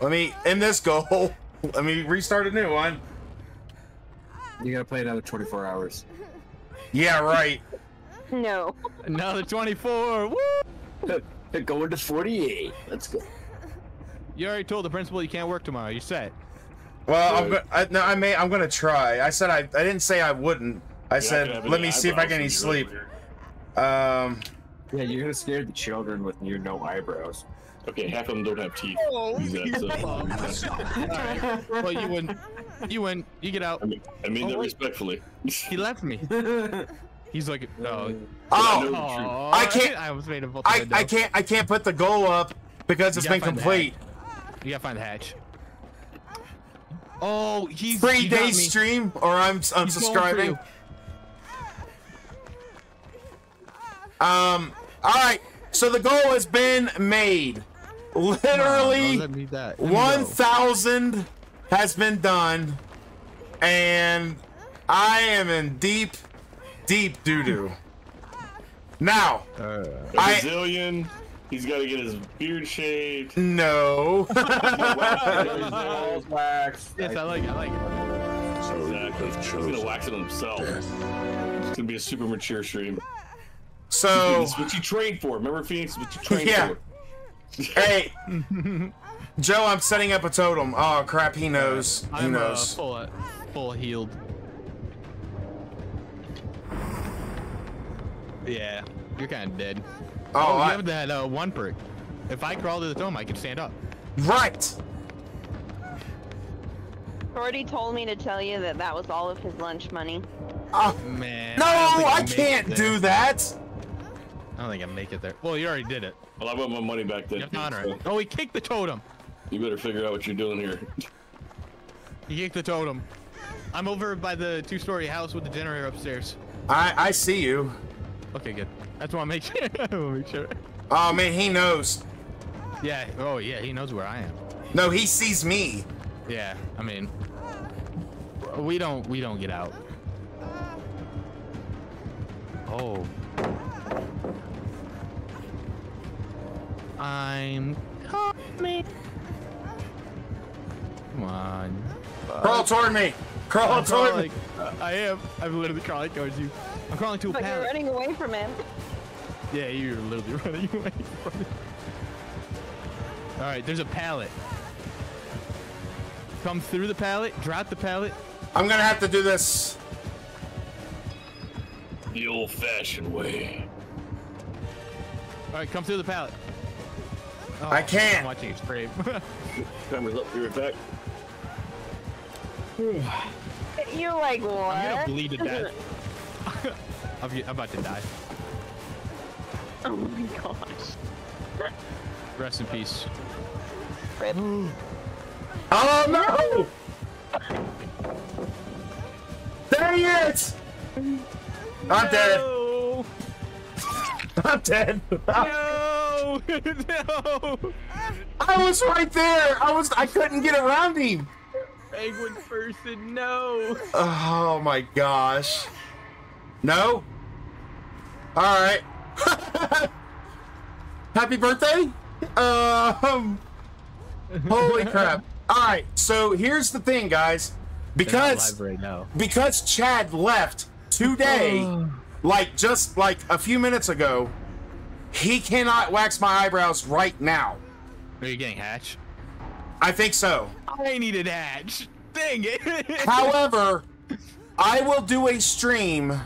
Let me end this goal. Let me restart a new one. You gotta play another 24 hours. Yeah, right. No. Another 24. Woo! Going to 48. Let's go. You already told the principal you can't work tomorrow. You set. Well, I'm go- I, no, I may. I'm gonna try. I said I. I didn't say I wouldn't. I You're not said let me see if I eyebrows get any sleep. Um. Yeah, you're gonna scare the children with your no eyebrows. Okay, half of them don't have teeth. Oh, that, so- Alright. Well, you win. You win. You get out. I mean, I mean Oh, that wait. respectfully. He left me. He's like, no. Oh, Oh, I can't- I was made a vote I, I can't I can't put the goal up because it's been gotta find the complete. You gotta find the hatch. Oh, he's Three he got days stream or I'm He's going for unsubscribing. Um. All right. So the goal has been made. Come on, Literally, bro, let me that. Let me one go. thousand has been done, and I am in deep, deep doo doo. Now, Uh, A I- Brazilian. He's got to get his beard shaved. no. Wax. Yes, I like it. I like it. So Exactly. He's gonna wax it himself. It's gonna be a super mature stream. so, It's what you trained for. Remember, Phoenix? What you trained Yeah. for. Hey, Joe, I'm setting up a totem. Oh crap, he knows. He I'm uh, knows. full, uh, full healed. Yeah, you're kind of dead. Oh, Oh, you I- have that uh, one perk. If I crawl to the totem, I can stand up. right. Already told me to tell you that that was all of his lunch money. Oh, Man. no, don't I can't do that. I don't think I make it there. Well, you already did it. Well, I want my money back then. You honor so. Oh, he kicked the totem. You better figure out what you're doing here. He kicked the totem. I'm over by the two-story house with the generator upstairs. I I see you. Okay, good. That's why I make sure. I wanna make sure. Oh man, he knows. Yeah. Oh, yeah. He knows where I am. No, he sees me. Yeah. I mean, we don't. We don't get out. Oh. I'm coming. Come on. Crawl toward me. Crawl I'm toward crawling. me. I am. I'm literally crawling towards you. I'm crawling to a But you're pallet. running away from him. Yeah, you're literally running away from it. All right, there's a pallet. Come through the pallet, drop the pallet. I'm gonna have to do this. The old-fashioned way. All right, come through the pallet. Oh, I can't. I'm watching it scrape. Timer's up. Be right back. You're like, what? I'm gonna bleed to death. I'm, I'm about to die. oh my gosh. Rest in peace. Rip. Oh no! Dang it! I'm dead. No! I'm dead. No! no! I was right there. I was. I couldn't get around him. Penguin person, no! Oh my gosh. No. All right. Happy birthday. Um. Holy crap. All right. So here's the thing, guys. Because right now. because Chad left today, like just like a few minutes ago, he cannot wax my eyebrows right now. Are you getting hatch? I think so. I needed hatch. Dang it! However, I will do a stream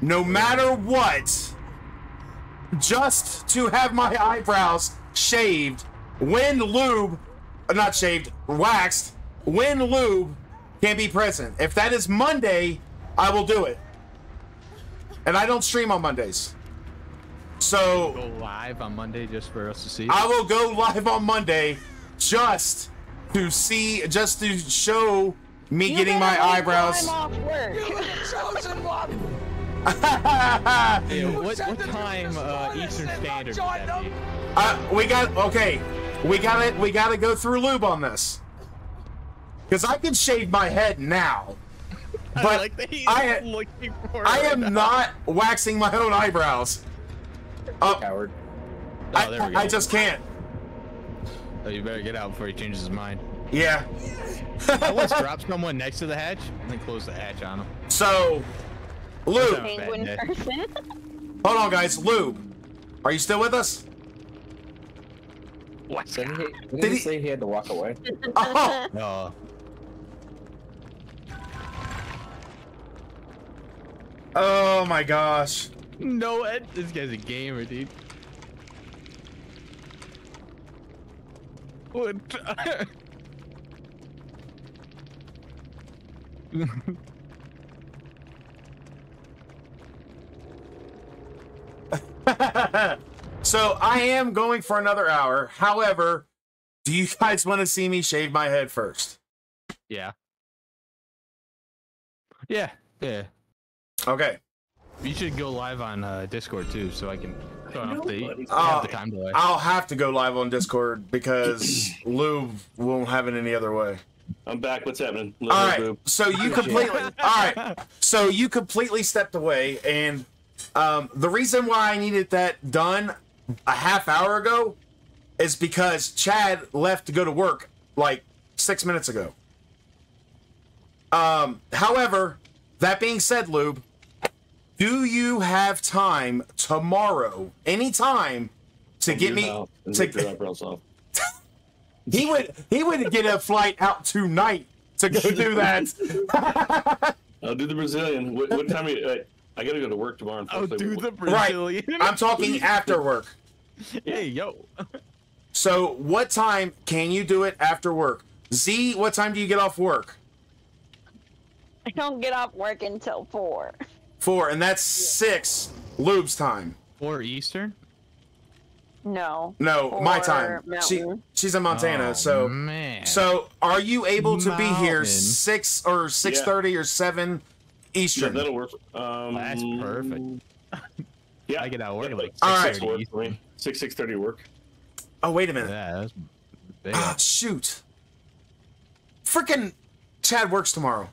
no matter what just to have my eyebrows shaved when lube, uh, not shaved, waxed, when lube can be present. If that is Monday, I will do it. And I don't stream on Mondays. So Go live on Monday just for us to see. I will go live on Monday just to see, just to show me You getting my eyebrows. time off work. Hey, what, what time uh, Eastern Standard would? Uh, we got okay. We got it. We got to go through lube on this because I can shave my head now, I but like I, looking for I am now. not waxing my own eyebrows. Oh, Coward. Oh, there we I, go. I just can't. Oh, you better get out before he changes his mind. Yeah. I once dropped someone next to the hatch and then closed the hatch on him. So, Lube, Penguin person. hold on, guys. Lube, are you still with us? What? Didn't he, didn't Did he he- say he had to walk away? Oh, No. Oh my gosh. No, Ed. This guy's a gamer, dude. What? so I am going for another hour. However, do you guys want to see me shave my head first? yeah. Yeah. Yeah. Okay. You should go live on uh, Discord too, so I can don't have to have Uh, the time. I'll have to go live on Discord because Lube won't have it any other way. I'm back. What's happening? All right. So you completely. All right. So you completely stepped away, and um, the reason why I needed that done a half hour ago is because Chad left to go to work like six minutes ago. Um, however, that being said, Lube, do you have time tomorrow, anytime, to get me to to? eyebrows. He would he would get a flight out tonight to go do that. I'll do the Brazilian. What, what time? Are you, uh, I gotta go to work tomorrow. Oh, unfortunately. dude, the Right. I'm talking after work. hey, yo. So, what time can you do it after work? Z, what time do you get off work? I don't get off work until four. Four, and that's six Lube's time. Or Eastern. No. No, my Or time. She she's in Montana, Oh, so man. so are you able to be here six or six thirty or seven Yeah, Eastern? that'll work. Um, That's perfect. Yeah, I get out of work at like All right. six 6:30 work for Eastern. me. Six six thirty work. oh wait a minute. Yeah, that's big. Ah, shoot. Freaking Chad works tomorrow.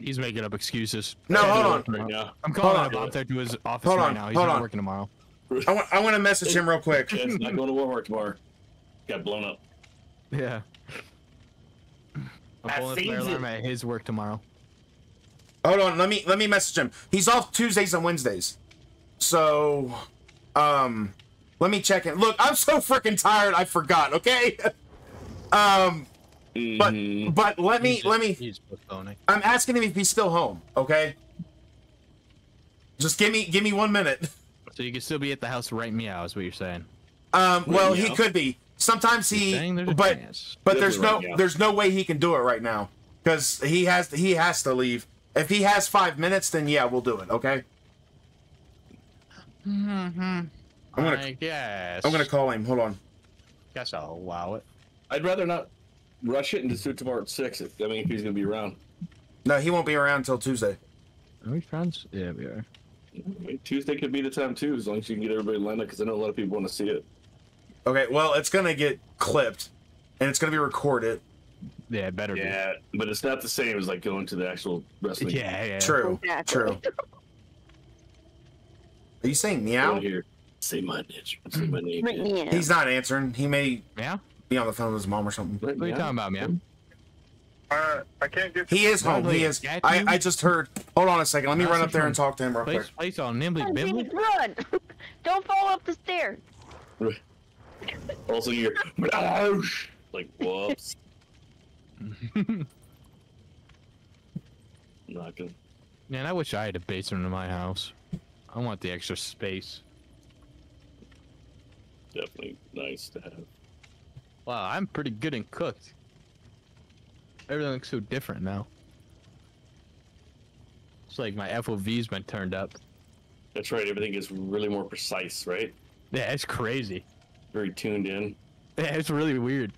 He's making up excuses. No, hold on. Right now. I'm calling Hold him on. out there to his office Hold right on, now. He's hold not on. working tomorrow. I want I want to message him real quick. Chad's not going to Walmart tomorrow. Got blown up. Yeah. I'm That pulling a flare seems alarm at his work tomorrow. Hold on, let me let me message him. He's off Tuesdays and Wednesdays. So um let me check in. Look, I'm so freaking tired I forgot, okay? um but Mhm. but let me He's let me He's postponing. I'm asking him if he's still home, okay? Just give me give me one minute. So you can still be at the house right meow, is what you're saying. Um well he meow. could be. Sometimes he there's but chance. but He'll there's be no right there's no way he can do it right now cuz he has he has to leave. If he has 5 minutes then yeah, we'll do it, okay? Mm-hmm. I'm gonna- I guess. I'm going to call him. Hold on. Guess I'll allow it. I'd rather not rush it and just do it tomorrow at six. I mean, if he's going to be around. No, he won't be around until Tuesday. Are we friends? Yeah, we are. Tuesday could be the time too, as long as you can get everybody lined up. Because I know a lot of people want to see it. Okay, well, it's gonna get clipped, and it's gonna be recorded. Yeah, it better Yeah, but it's not the same as like going to the actual wrestling. Yeah, yeah. True, Exactly. true. Are you saying Out meow? here. Say my bitch. Say my name. But bitch. yeah. He's not answering. He may Yeah? Be on the phone with his mom or something. Right What are you now. talking about, man? Uh, I can't get. He is home. He is. I. I just heard. Hold on a second. Let me run up there and talk to him real quick. Place, place all nimbly Run, bimbly. Run! Don't fall up the stairs. Also, you're like whoops. Not gonna. Man, I wish I had a basement in my house. I want the extra space. Definitely nice to have. Wow, I'm pretty good and cooked. Everything looks so different now. It's like my FOV's been turned up. That's right. Everything is really more precise, right? Yeah, it's crazy. Very tuned in. Yeah, it's really weird.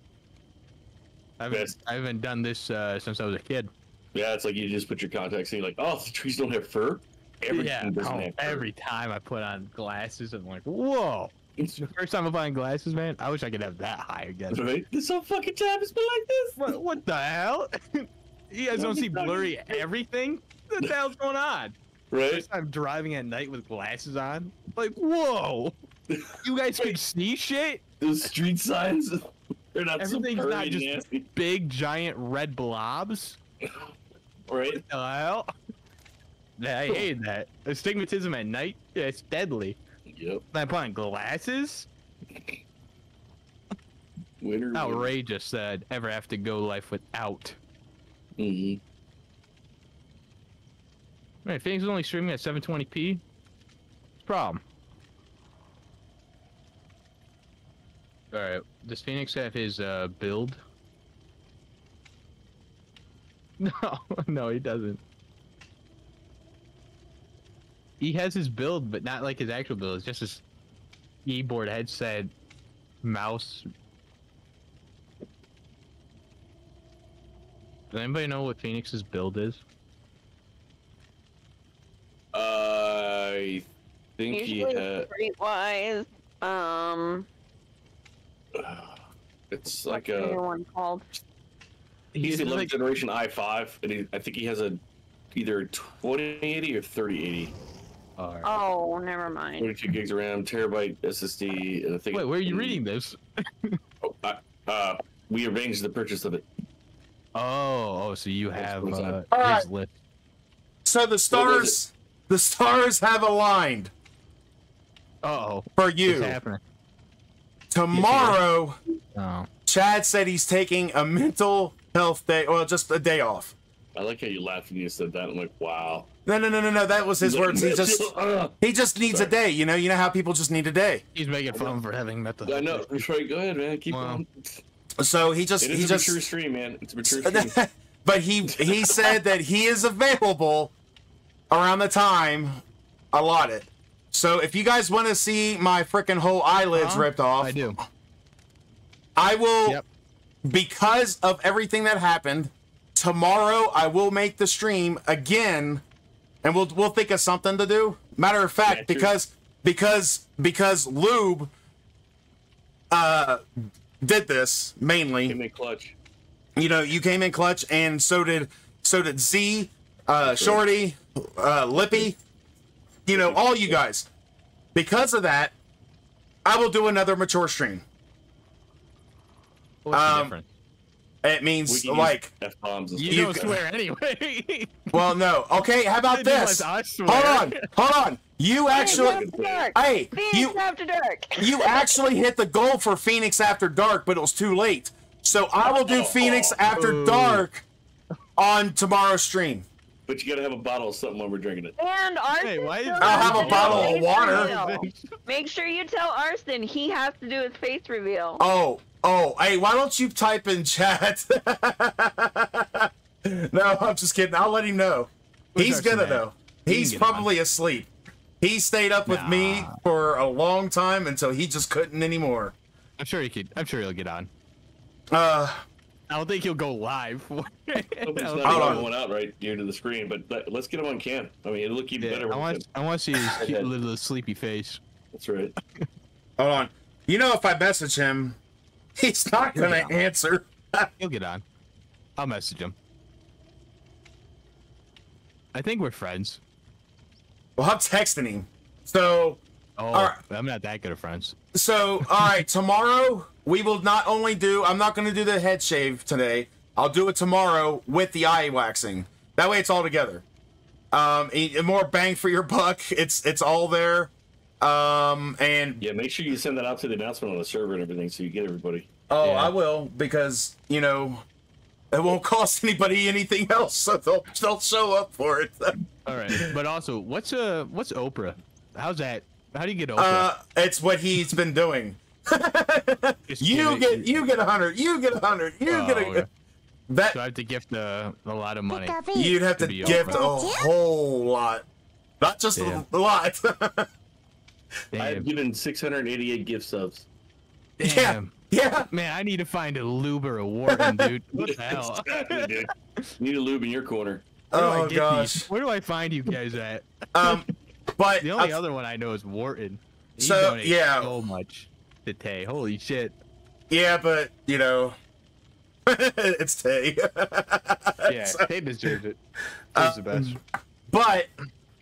I haven't, Yes. I haven't done this uh, since I was a kid. Yeah, it's like you just put your contacts in. You're like, oh, the trees don't have fur. Everything yeah, oh, have fur. every time I put on glasses, I'm like, whoa. The first time I'm buying glasses, man, I wish I could have that high again. Right? This whole fucking time has been like this. What, what the hell? you guys don't see blurry everything? What the hell's going on? Right? First time driving at night with glasses on. Like, whoa! You guys can see shit? Those street signs. They're not so Everything's not just nasty, big giant red blobs. right? What the hell? I hate that. Astigmatism at night, yeah, it's deadly. Yep. I'm putting glasses. Winter. Outrageous that I'd ever have to go life without. hmm Right, Phoenix is only streaming at 720p. Problem. Alright, does Phoenix have his uh, build? No, no, he doesn't. He has his build, but not like his actual build. It's just his keyboard, headset, mouse. Does anybody know what Phoenix's build is? I think he Usually had. streetwise. Um, It's like what's the new a. one called? He's He's 11th like- generation i5, and he, I think he has a either 2080 or 3080. Alright. Oh, never mind. 22 gigs of RAM, terabyte SSD, and I think. Wait, where are you reading this? Oh, I, uh, we arranged the purchase of it. Oh, oh, so you have what's uh, up. his Alright. list. So the stars, the stars have aligned Oh, for what's you. happening? Tomorrow, Oh, Chad said he's taking a mental health day, well, just a day off. I like how you laughed when you said that. I'm like, wow. No, no, no, no, no. That was his words. He just Uh, he just needs Sorry. a day. You know, you know how people just need a day. he's making fun for having met the. I know. Right, go ahead, man. Keep Wow. on. So he just It he a just mature stream, man. It's a mature stream. but he he said that he is available around the time allotted. So if you guys want to see my freaking whole eyelids Huh? ripped off, I do. I will Yep. because of everything that happened. Tomorrow I will make the stream again, and we'll we'll think of something to do. Matter of fact, Yeah, true. because because because Lube uh did this mainly Give me a clutch. you know, you came in clutch, and so did so did Z, uh, Shorty, uh, Lippy, you know, all you guys. Because of that, I will do another mature stream. What's the Um, difference? It We means can like, f bombs. You, you don't g- swear anyway. well, no. Okay, how about this? Hold on, hold on. You actually, Phoenix after dark. hey, Phoenix you after dark. you actually hit the goal for Phoenix After Dark, but it was too late. So I will do oh. Phoenix After oh. Dark on tomorrow's stream. But you gotta have a bottle of something when we're drinking it. And Arson. Hey, why is still I'll have a bottle of water. Make sure you tell Arson he has to do his face reveal. Oh, oh, hey, why don't you type in chat? no, I'm just kidding. I'll let him know. Where's He's gonna at? know. He He's can get on. probably asleep. He stayed up with me for a long time until he just couldn't anymore. I'm sure he could. I'm sure he'll get on. Uh, I don't think he'll go live. Hope it's I not Hold on. even going out right here to the screen, but let- let's get him on cam. I mean, it'll look even Yeah, better. I want. I want to see his cute little sleepy face. That's right. hold on. You know, if I message him, he's not gonna answer. He'll get on. I'll message him. I think we're friends. Well, I'm texting him. So, Oh. I'm not that good of friends. so, all right. Tomorrow we will not only do. I'm not gonna do the head shave today. I'll do it tomorrow with the eye waxing. That way, it's all together. Um, more bang for your buck. It's it's all there. Um, and Yeah, make sure you send that out to the announcement on the server and everything, so you get everybody. oh, Yeah. I will because you know it won't cost anybody anything else, so they'll they'll show up for it. All right, but also, what's uh, what's Oprah? How's that? How do you get Oprah? Uh, it's what he's been doing. You get you get a hundred. You get a hundred. You Oh, get a okay. that. So I have to gift uh, a lot of money. You'd have to to be gift a whole lot, not just Damn. a lot. I've given 688 gift subs. Damn. yeah. Man, I need to find a lube or a Wharton, dude. What the hell? Exactly, dude. You need a lube in your corner. Where do I Oh get these? gosh. Where do I find you guys at? Um, but The only uh, other one I know is Wharton. He So, yeah. so much to Tay. Holy shit. yeah, but you know, it's Tay. Yeah, Tay deserves it. Tay's the best. but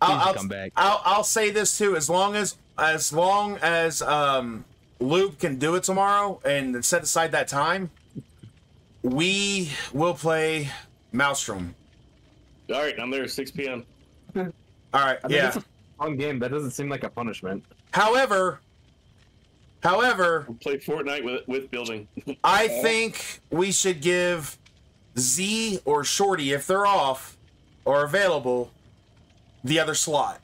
I'll, I'll, come back. I'll I'll say this too. As long as as long as um Luke can do it tomorrow and set aside that time, we will play Maelstrom. All right, I'm there at 6 p.m. All right, I mean, yeah. it's a fun game. That doesn't seem like a punishment. However, however, We'll play Fortnite with with building. I think we should give Z or Shorty, if they're off or available, the other slot.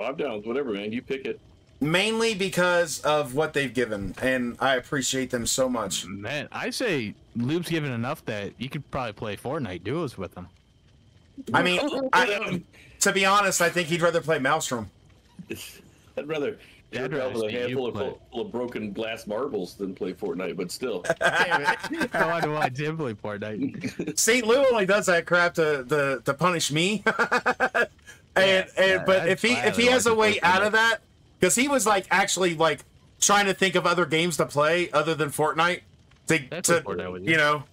Oh, I'm down whatever, man. You pick it. Mainly because of what they've given, and I appreciate them so much. Man, I say Luke's given enough that you could probably play Fortnite duos with him. I mean, I, to be honest, I think he'd rather play Maelstrom. I'd rather Yeah, I'd rather with a handful of, full of broken glass marbles than play Fortnite, but still. Damn it. I wonder why I did play Fortnite. St. Lou only does that crap to to, to punish me. And and yeah, but if he if he has a way out of that, because he was like actually like trying to think of other games to play other than Fortnite. To, to Fortnite was, you know,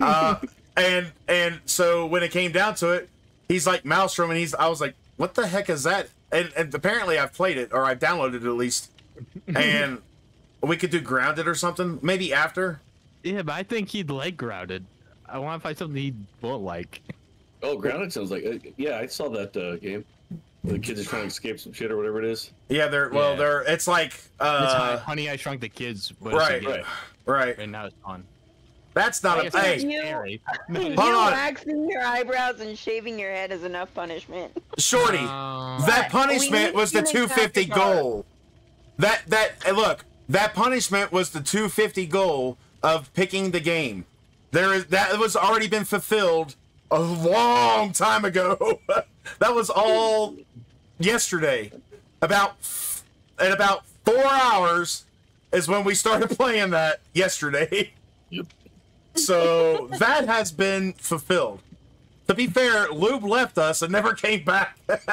uh, and and so when it came down to it, he's like Maelstrom, and he's I was like, what the heck is that? And, and apparently I've played it or I've downloaded it at least, and we could do grounded or something maybe after. yeah, but I think he'd like grounded. I want to find something he won't like. Oh, Grounded sounds like. Uh, yeah, I saw that uh, game. The kids are trying to escape some shit or whatever it is. Yeah, they're well, Yeah. they're it's like It's uh, Honey, I Shrunk the Kids. was right, again, right. right. And now it's on. That's not I a guess it's hey, You- scary. you on. waxing your eyebrows and shaving your head is enough punishment. shorty. Um, that punishment was the 250 goal. That that hey, look, that punishment was the 250 goal of picking the game. There is that was already been fulfilled a long time ago. that was all yesterday. About in about four hours is when we started playing that yesterday. Yep. So that has been fulfilled. To be fair, Lube left us and never came back. but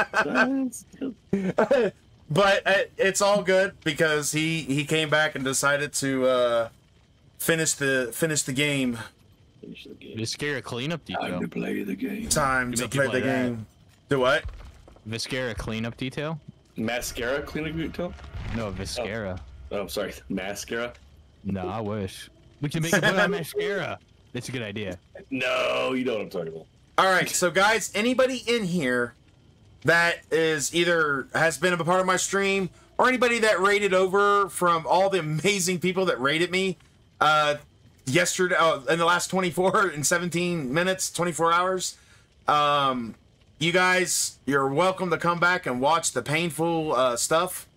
uh, it's all good because he he came back and decided to uh, finish the finish the game. Finish the game. Viscera cleanup Time detail. to play the game. Time to play play the that. game. Do what? Viscera cleanup detail? Mascara cleanup detail? No, Viscera. Oh, I'm sorry. Mascara? No, I wish. We can make it put on mascara. That's a good idea. No, you know what I'm talking about. All right, so guys, anybody in here that is either has been a part of my stream or anybody that rated over from all the amazing people that rated me uh yesterday uh, in the last 24 and 17 minutes 24 hours. Um you guys you're welcome to come back and watch the painful uh stuff.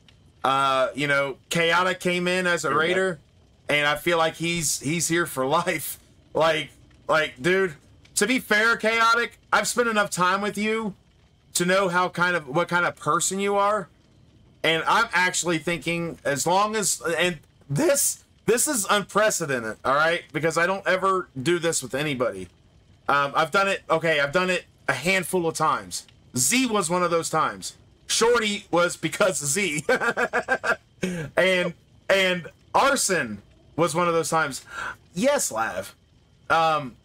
Uh you know chaotic came in as a raider and i feel like he's he's here for life. Like like dude to be fair chaotic i've spent enough time with you to know how kind of what kind of person you are. And i'm actually thinking as long as and this this is unprecedented all right? Because i don't ever do this with anybody. Um, i've done it okay i've done it a handful of times. Z was one of those times. Shorty was because of z. And and arson was one of those times. Yes lav. Um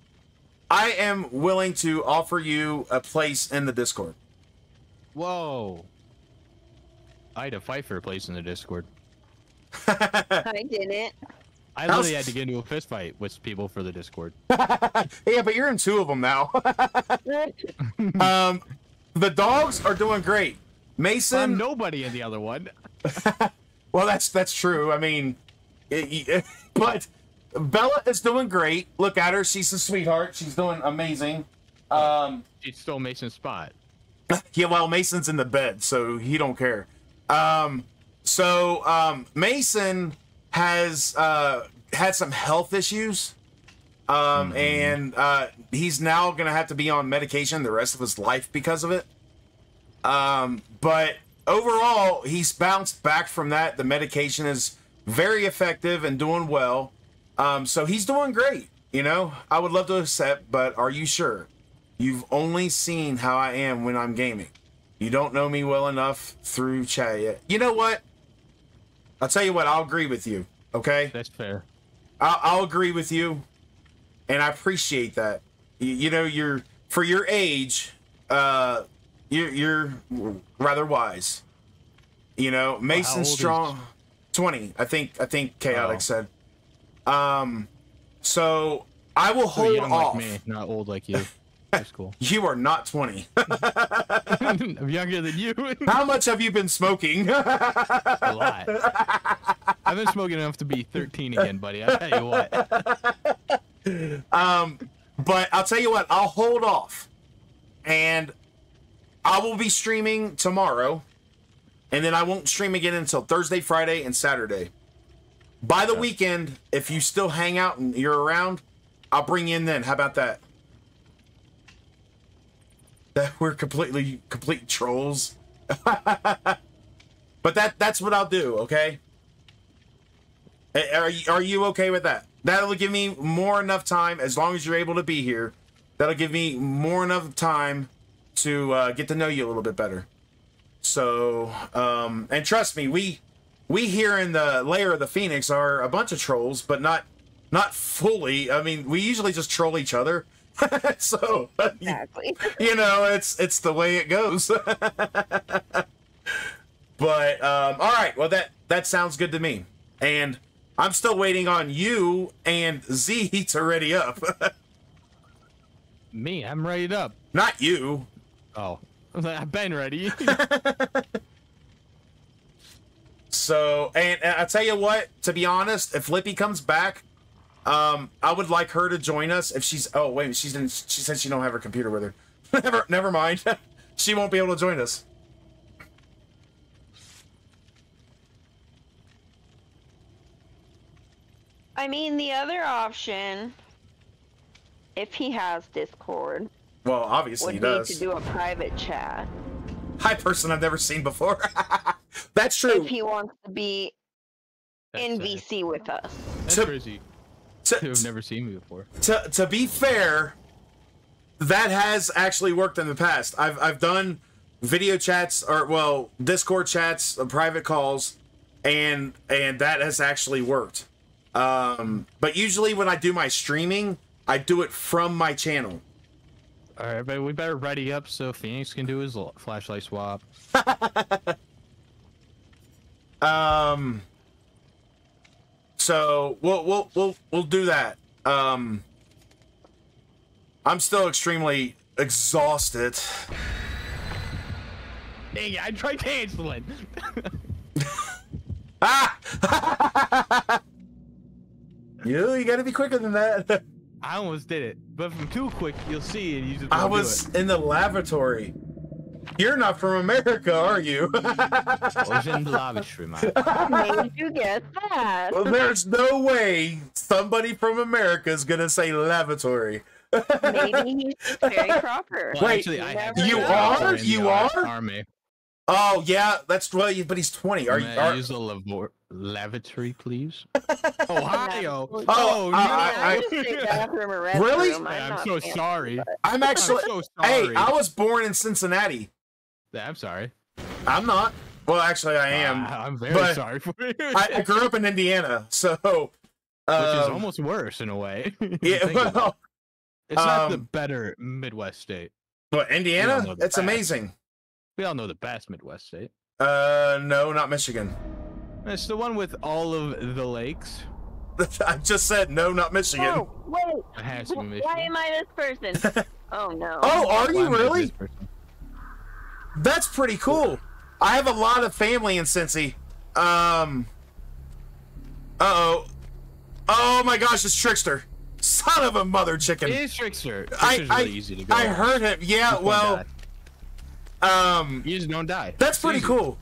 i am willing to offer you a place in the discord. Whoa. I had to fight for a place in the Discord. I didn't. I How's- literally had to get into a fist fight with people for the Discord. yeah but you're in two of them now um the dogs are doing great mason I'm nobody in the other one. Well, that's that's true. I mean, it- it- but Bella is doing great. Look at her; she's a sweetheart. She's doing amazing. Um, She stole Mason's spot. yeah, well, Mason's in the bed, so he don't care. Um, so um, Mason has uh, had some health issues, um, and uh, he's now gonna have to be on medication the rest of his life because of it. Um, but overall, he's bounced back from that. The medication is very effective and doing well. Um, so he's doing great. You know, I would love to accept, but are you sure? You've only seen how I am when I'm gaming. You don't know me well enough through chat yet. You know what? I'll tell you what. I'll agree with you. Okay, That's fair. I'll, I'll agree with you, and I appreciate that. You, you know, you're for your age, uh, you're you're rather wise. You know, Mason Strong, 20. I think I think chaotic Oh. said. Um, so I will So hold off. like me, not old like you. That's cool. You are not 20. I'm younger than you. How much have you been smoking? a lot. I've been smoking enough to be 13 again, buddy. I tell you what. um, but I'll tell you what, I'll hold off. And I will be streaming tomorrow. And then I won't stream again until Thursday, Friday, and Saturday. By the weekend, if you still hang out and you're around, I'll bring you in then. How about that? That we're completely complete trolls. but that that's what I'll do, okay? Are you, are you okay with that? That'll give me more enough time, as long as you're able to be here. That'll give me more enough time to uh, get to know you a little bit better. So, um, and trust me, we we here in the Lair of the Phoenix are a bunch of trolls, but not not fully. I mean, we usually just troll each other. so, Exactly. you know, it's it's the way it goes. but um, all right, well that that sounds good to me. And I'm still waiting on you and Z to ready up. Me, I'm ready up. Not you. Oh, I've been ready. So, and, and I tell you what, to be honest, if Lippy comes back, um, I would like her to join us. If she's, oh wait, she's in, she said she don't have her computer with her. never, never mind. she won't be able to join us. I mean, the other option, if he has Discord, Well, obviously would he be does. to do a private chat. Hi, person I've never seen before. That's true. If he wants to be in That's, uh, VC with us. That's To- crazy. To- You've never seen me before. to to be fair, that has actually worked in the past. I've I've done video chats or well Discord chats, uh, private calls, and and that has actually worked. Um, but usually when I do my streaming, I do it from my channel. All right, but we better ready up so Phoenix can do his flashlight swap. Um, so we'll we'll we'll we'll do that. Um, I'm still extremely exhausted. Dang it, I tried canceling. Ah! you you gotta be quicker than that. I almost did it, but if I'm too quick, you'll see it. You just I was in the lavatory. You're not from America, are you? I was in the. How did you get that? well, there's no way somebody from America is gonna say lavatory. Maybe he's very proper. Well, Wait, actually, I you are? You are? Army. Oh yeah, that's well, but he's 20. Are you? I Are, use the lavor- lavatory, please? Ohio. Oh, Oh, no. I- I- I just say bathroom or restroom. Really? I'm, I'm so fancy, sorry. but- I'm actually. I'm so Hey. I was born in Cincinnati. I'm sorry. I'm not. Well, actually, I am. Uh, I'm very but sorry for you. I, I grew up in Indiana, so. Which is um, almost worse in a way. Yeah, think about it. well, it's not the um, better Midwest state. but Indiana, all it's best. amazing. We all know the best Midwest state. Uh, no, not Michigan. It's the one with all of the lakes. I just said no, not Michigan. Oh, wait. It has to be Why am I this person? oh no. Oh, are Why you am I really? That's pretty cool. I have a lot of family in Cincy. Um. Uh oh. Oh my gosh, it's Trickster. Son of a mother chicken. It is Trickster. I, Trickster's I, really easy to go. I heard him. Yeah, don't well, um, You just don't die. that's pretty easy. cool.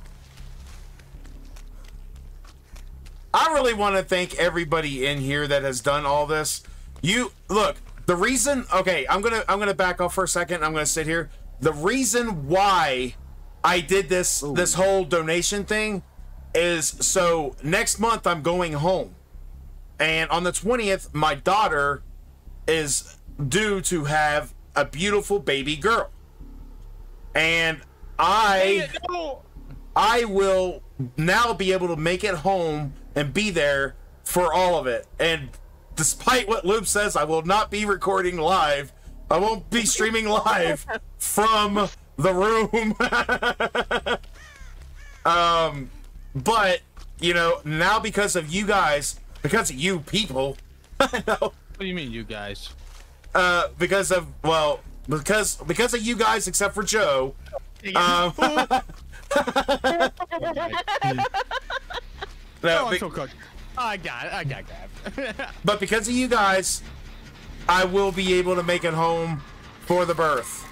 I really want to thank everybody in here that has done all this. You look, the reason okay, I'm gonna I'm gonna back off for a second. I'm gonna sit here. The reason why I did this this whole donation thing is so next month I'm going home. And on the 20th, my daughter is due to have a beautiful baby girl. And I I will now be able to make it home and be there for all of it. And despite what Loop says, I will not be recording live. I won't be streaming live from the room. um, but you know, now because of you guys, because of you people, no, What do you mean, you guys? uh, because of well, because because of you guys, except for Joe. Um, no, oh, be- I'm so cooked. Oh, I got it. I got that. but because of you guys, I will be able to make it home for the birth.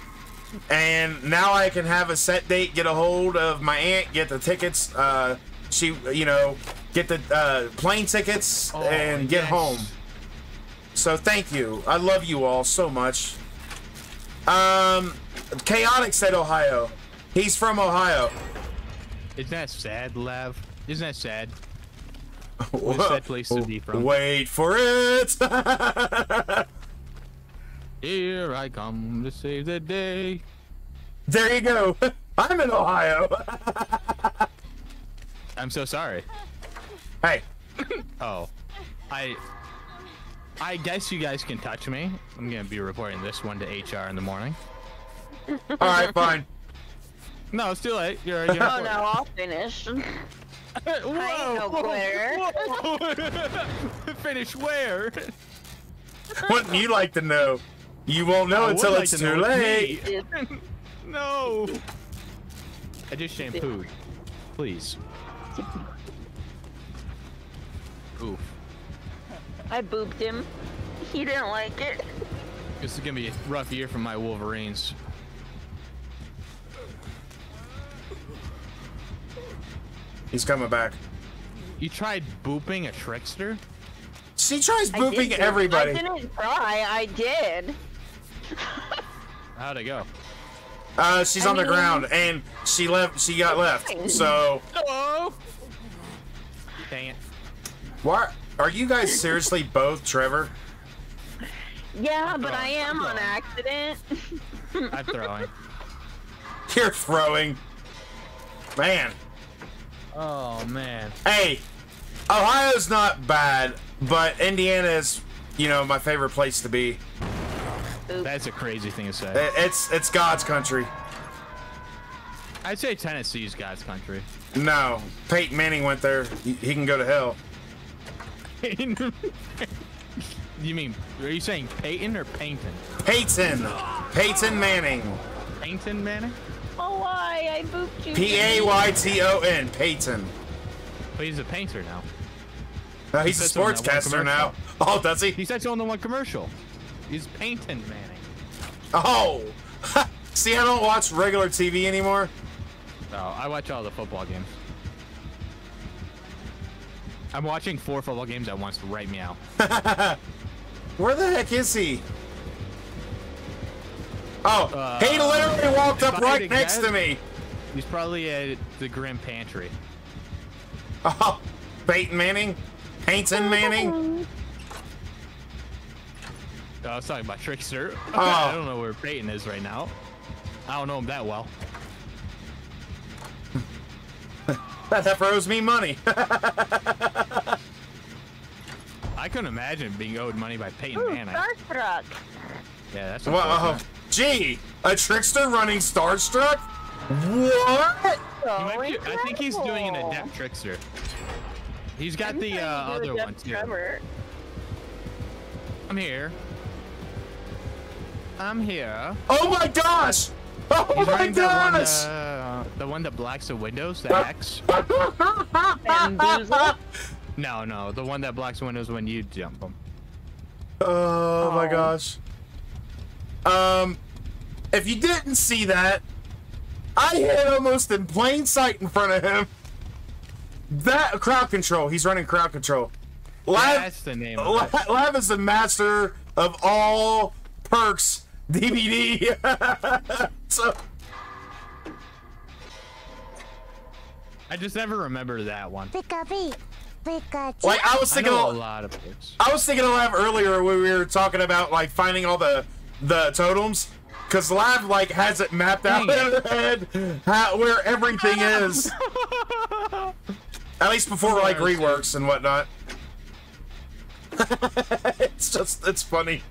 And now I can have a set date, get a hold of my aunt, get the tickets, uh, she, you know, get the uh, plane tickets, Oh, and get yes. home. So thank you. I love you all so much. Um, Chaotic said Ohio. He's from Ohio. Isn't that sad, Lav? Isn't that sad? What a sad place to be from. Wait for it. Here I come to save the day. there you go. I'm in Ohio. I'm so sorry. hey, Oh, I. I guess you guys can touch me. I'm gonna be reporting this one to HR in the morning. all right, fine. No, it's too late. You're already. Oh no, I'll finish. Whoa, I ain't no quitter. whoa. Finish where? Wouldn't you like to know? You won't know I until like it's to too know late. no. I just shampooed. Please. Oof. I booped him. He didn't like it. This is gonna be a rough year for my Wolverines. He's coming back. You tried booping a trickster? She tries booping did- everybody. I didn't try. I did. How'd it go? Uh, she's I on the mean- ground, and she left. She got left. So, Hello? Dang it. why are you guys seriously both Trevor? Yeah, but I am on on. accident. I'm throwing. You're throwing, man. Oh man. Hey, Ohio's not bad, but Indiana is, you know, my favorite place to be. That's a crazy thing to say. I- It's it's God's country. I'd say Tennessee's God's country. No, Peyton Manning went there. He, he can go to hell. you mean, are you saying Peyton or Paynton? Peyton, Peyton Manning, Paynton Manning? Oh, why? I booped you. P A Y T O N, Peyton. But he's a painter now. No, he's a said so in that one sportscaster now. Oh, does he? He said so in the one commercial. He's Paynton Manning. Oh, see, I don't watch regular TV anymore. Oh, I watch all the football games. I'm watching four football games at once right meow. Where the heck is he? Oh, Uh, he literally walked up right next guess- to me. He's probably at the Grim Pantry. Oh, Peyton Manning, Peyton Manning. Oh, I was talking about Trickster. Oh. I don't know where Peyton is right now. I don't know him that well. That heifer owes me money. I couldn't imagine being owed money by Peyton Ooh, Manning. Starstruck. Yeah, that's what. well, uh, unfortunate. gee, a trickster running Starstruck? What? So He be- I think he's doing an adept trickster. He's got I'm the uh, other one too. Trevor. I'm here. I'm here. Oh my gosh! Oh He's my running the one, gosh! uh, the one that blacks the windows, the X. No, no, the one that blocks windows when you jump them. Oh my Oh. gosh. Um, if you didn't see that, I hit almost in plain sight in front of him. That crowd control. He's running crowd control. Lav, That's the name of Lav, it. Lav is the master of all perks DBD. so I just never remember that one. Pikachu. Pikachu. like I was thinking, know a lot of perks. I was thinking of Lav earlier when we were talking about like finding all the the totems. Cause Lav like has it mapped out in Dang her head how, where everything is. At least before like reworks and whatnot. it's just it's funny.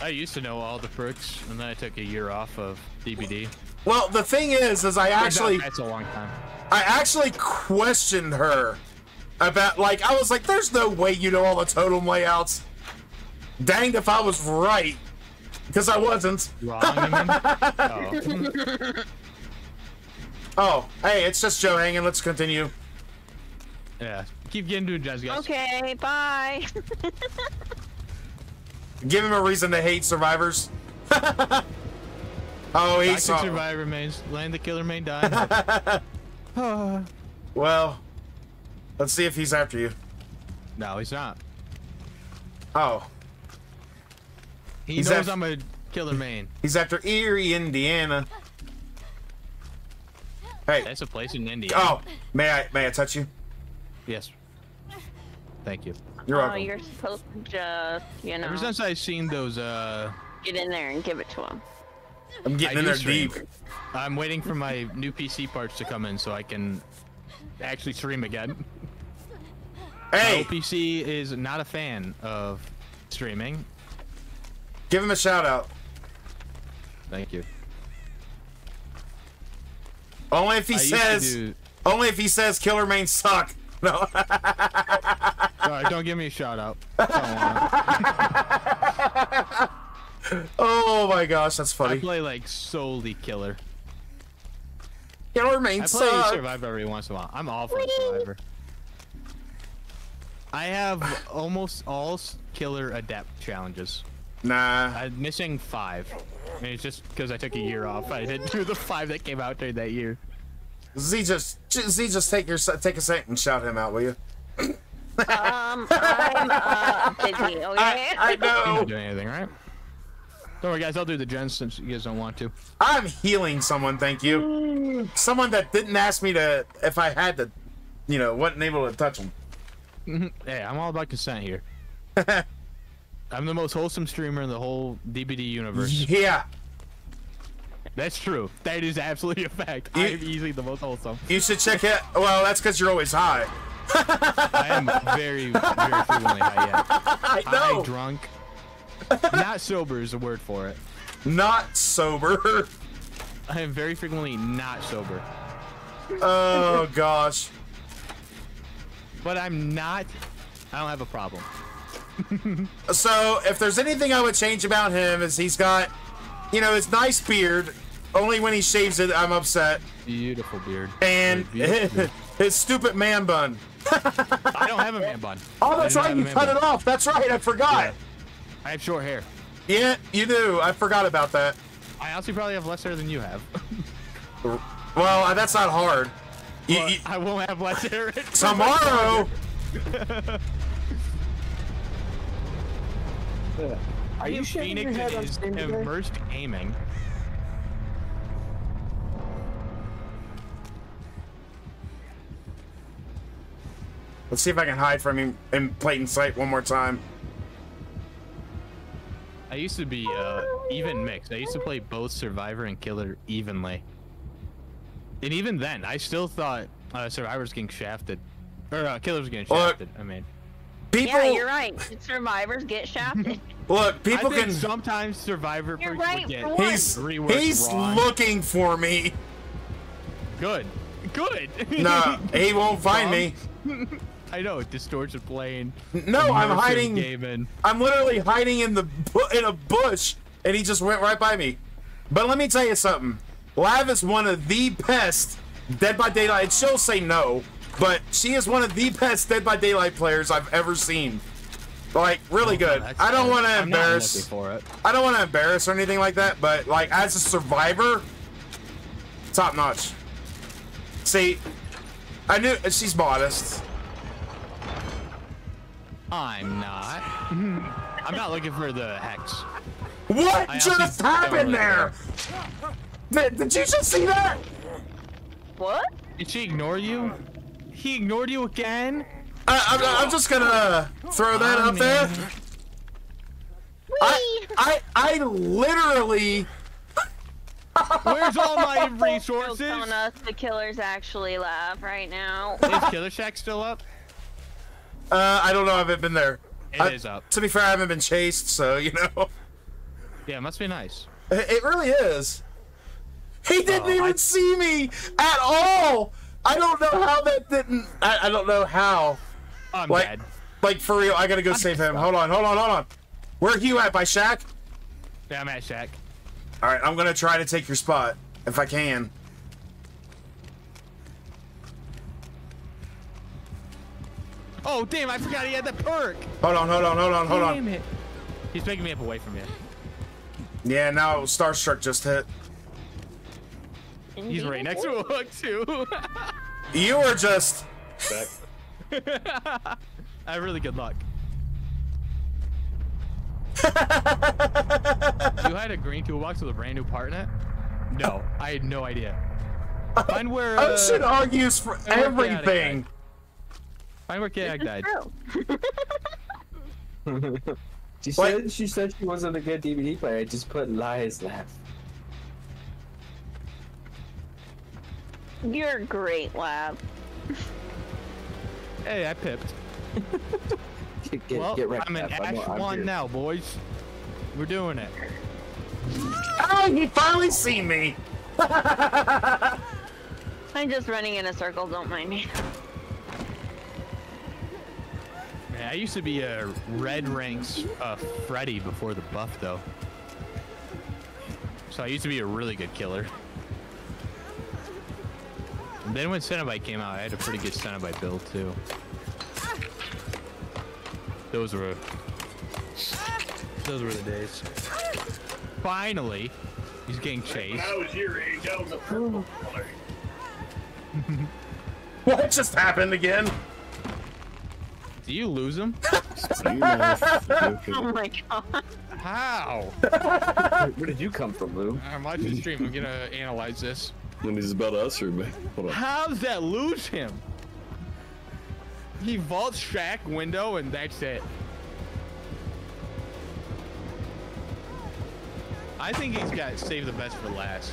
I used to know all the perks, and then I took a year off of DBD. Well, the thing is, is I actually that's a long time. I actually questioned her about like I was like, there's no way you know all the totem layouts. Danged if I was right, because I wasn't. Wrong, I mean. Oh. Oh, hey, it's just Joe hanging. Let's continue. Yeah. Keep getting to it, guys. guys. Okay, bye. Give him a reason to hate survivors. oh, he's saw. survivor remains. Land the killer main die. Well, let's see if he's after you. no, he's not. Oh, He He's knows I'm a killer main. he's after Erie, Indiana. Hey. That's a place in Indiana. Oh, may I may I touch you? Yes. Thank you. You're oh, welcome. you're supposed to just, you know, Ever since I've seen those, uh, get in there and give it to him. I'm getting I in there stream. deep. I'm waiting for my new PC parts to come in so I can actually stream again. My Hey, old PC is not a fan of streaming. give him a shout out. Thank you. Only if he I says. do- Only if he says Killer Main suck. No. Sorry, don't give me a shout out. Oh my gosh, that's funny. I play like solely killer. Killer Main I play suck. Survivor every once in a while. I'm all for Survivor. I have almost all killer adept challenges. Nah. I'm missing five. I mean, it's just because I took a year off. I didn't do the five that came out during that year. Z just Z just take your take a second and shout him out, will you? Um, I'm uh, busy, okay? I, I I'm not know. doing anything, right? Don't worry, guys. I'll do the gens since you guys don't want to. I'm healing someone, thank you. Someone that didn't ask me to if I had to, you know, wasn't able to touch them. Hey, I'm all about consent here. I'm the most wholesome streamer in the whole DBD universe. Yeah. That's true. That is absolutely a fact. You- I am easily the most wholesome. You should check it. Well, that's because you're always high. I am very, very frequently high. Yeah. I High, drunk. Not sober is a word for it. Not sober. I am very frequently not sober. oh gosh. But I'm not. I don't have a problem. So if there's anything I would change about him is he's got, you know, his nice beard. Only when he shaves it, I'm upset. Beautiful beard. And beautiful beard. his stupid man bun. I don't have a man bun. Oh, that's right. You cut bun. it off. That's right. I forgot. I have short hair. Yeah, you do. I forgot about that. I honestly probably have less hair than you have. Well, uh, that's not hard. You, you- I won't have less hair. tomorrow. Are you shaking your Phoenix head is stream immersed aiming. Let's see if I can hide from him in plain sight one more time. I used to be uh, even mixed. I used to play both Survivor and Killer evenly. And even then, I still thought uh, Survivor's getting shafted. Or uh, Killer's getting Look. shafted. I mean, People, Yeah, you're right. Survivors get shafted. look. People I think can. sometimes Survivor You're right would get for once. He's he's wrong. looking for me. good. Good. No, he won't find me. I know, distortion plane. No, I'm hiding. I'm literally hiding in the in a bush, and he just went right by me. But let me tell you something. Lav is one of the best Dead by Daylight. She'll say no, but she is one of the best Dead by Daylight players I've ever seen. Like really oh, good. That's I don't want to I'm not embarrass. it. I don't want to embarrass or anything like that, but like as a survivor, top notch. See, I knew she's modest. I'm not. I'm not looking for the hex. What I just honestly don't happened really there? Did, did you just see that? what? Did she ignore you? He ignored you again? I, I'm, I'm just gonna throw that ah, I up there. mean- I, I, I literally. Where's all my Still resources? telling us the killers actually laugh right now. Is Killer Shack still up? Uh, I don't know. I haven't been there. It is I- up. To be fair, I haven't been chased, so you know. Yeah, it must be nice. It it really is. He didn't Oh, even I- see me at all. I don't know how that didn't. I, I don't know how I'm like, dead. like for real, I gotta go save him. Hold on, hold on, hold on. Where are you at? By Shack? Yeah, I'm at Shack. All right, I'm gonna try to take your spot if I can. Oh damn! I forgot he had that perk. Hold on, hold on, hold on, hold on. Damn it. He's picking me up away from you. Yeah, now Starstruck just hit. He's right next to a hook too. You were just. I have really good luck. you had a green toolbox with a brand new part in it? No, I had no idea. Find where. Uh, Ocean argues for I work everything. Find where Kayak died. True. She What? said she said she wasn't a good DBD player. I just put lies laugh. You're great, Lav. Hey, I pipped. Get, get, well, get wrecked, I'm in Laugh. Ash I'm one here. now, boys. We're doing it. Oh, you finally see me. I'm just running in a circle, don't mind me. Man, I used to be a red ranks uh, Freddy before the buff, though. So I used to be a really good killer. And then when Cenobite came out, I had a pretty good Cenobite build too. Those were those were the days. Finally, he's getting chased. I was your age, I was a purple color. What just happened again? Do you lose him? Oh my god. How? Where did you come from, Lou? I'm watching the stream. I'm gonna analyze this. And he's about us or me? Hold on. How does that lose him? He vaults Shack window and that's it. I think he's got save the best for last.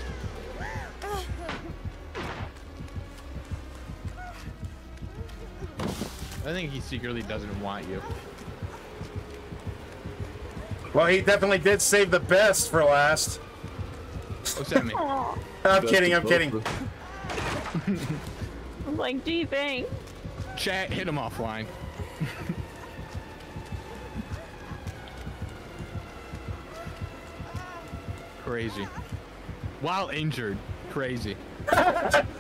I think he secretly doesn't want you. Well, he definitely did save the best for last. What's that mean? I'm Best kidding, I'm kidding. I'm like, gee, thanks. Chat, hit him offline. Crazy. While injured. Crazy.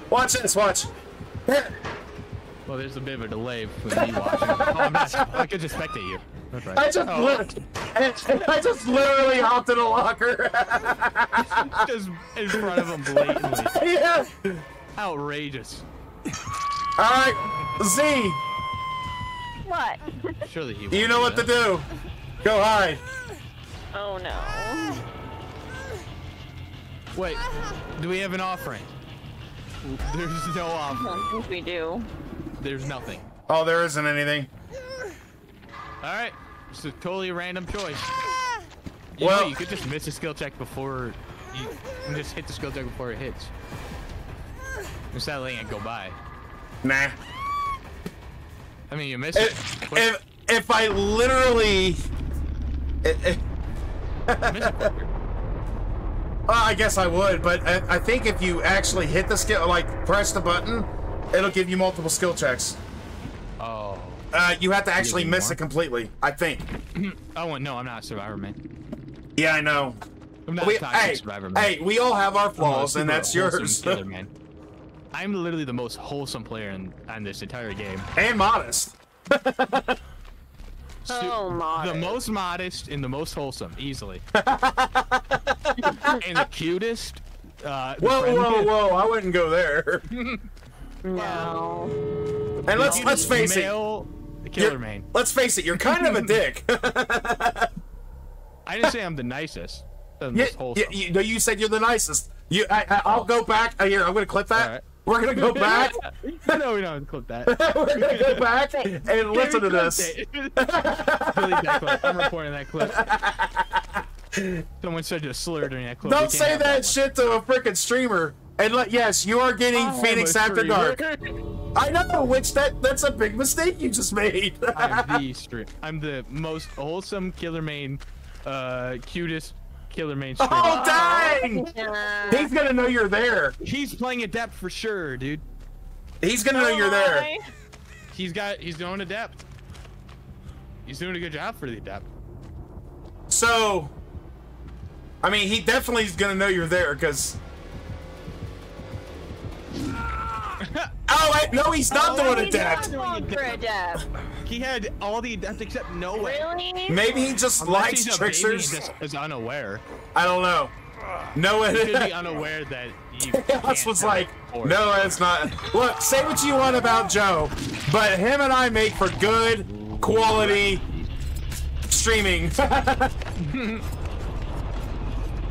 Watch this, watch. Well, there's a bit of a delay with me watching. Oh, I'm not. I could just spectate you. That's right. I just Oh, lit- I just literally hopped in a locker. just in front of him blatantly. yeah. Outrageous. All right, Z, What? Surely he. you know what to do. Go hide. Oh no. Wait, do we have an offering? There's no I offering. don't think we do. There's nothing. Oh, there isn't anything. All right, it's a totally random choice. You Well- know, you could just miss a skill check before you can just hit the skill check before it hits. Instead of letting it go by. Nah. I mean, you miss it. If but if, if I literally, if, if- you miss it quicker. well, I guess I would, but I, I think if you actually hit the skill, like press the button, it'll give you multiple skill checks. Oh. Uh, you have to actually miss more? it completely. I think. Oh no, I'm not a survivor man. Yeah, I know. I'm not We, a hey, survivor man. hey, we all have our I'm flaws, and that's yours. killer, man. I'm literally the most wholesome player in on this entire game. and modest. Su- Oh, The most modest and the most wholesome, easily. and the cutest. Uh, Whoa, whoa, whoa! I wouldn't go there. No. And let's the let's face it. Killer You're, let's face it. You're kind of a dick. I didn't say I'm the nicest. Yeah, yeah, you, no, you said you're the nicest. You, I, I, I'll go back. Uh, here, I'm gonna clip that. Alright. We're gonna go back. no, we don't have to clip that. We're gonna go back and listen to this. That. I'm reporting that clip. Someone said a slur during that clip. Don't say have that shit to a freaking streamer. And let, yes, you are getting I'm Phoenix After. Dark. I know, which that that's a big mistake you just made. I'm the stream. I'm the most wholesome killer main, uh, cutest killer main streamer. oh dang! Yeah. He's gonna know you're there. He's playing adept for sure, dude. He's gonna know you're there. He's got. He's going adept. He's doing a good job for the adept. So, I mean, he definitely is gonna know you're there because. Oh wait, no, he's not oh, doing He's not adept. going for. He had all the adept except no way. Really? Maybe he just Unless likes he's a baby and tricksters. is unaware. I don't know. No, He could be unaware that you That's can't what's like. force. No, it's not. Look, say what you want about Joe, but him and I make for good quality streaming.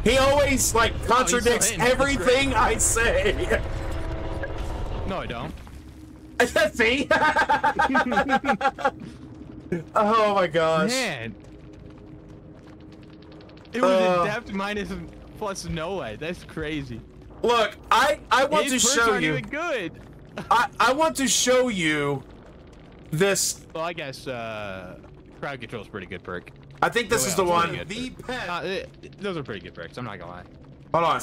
he always like oh, contradicts in. That's everything I say. No, I don't. See? oh my gosh. Man. It was Uh. adept minus plus no way. That's crazy. Look, I I want His to perks show aren't you. even good. I I want to show you this. Well, I guess uh, crowd control is pretty good perk. I think this Oh, is the one. The good. pet. Uh, it- those are pretty good perks. I'm not gonna lie. Hold on.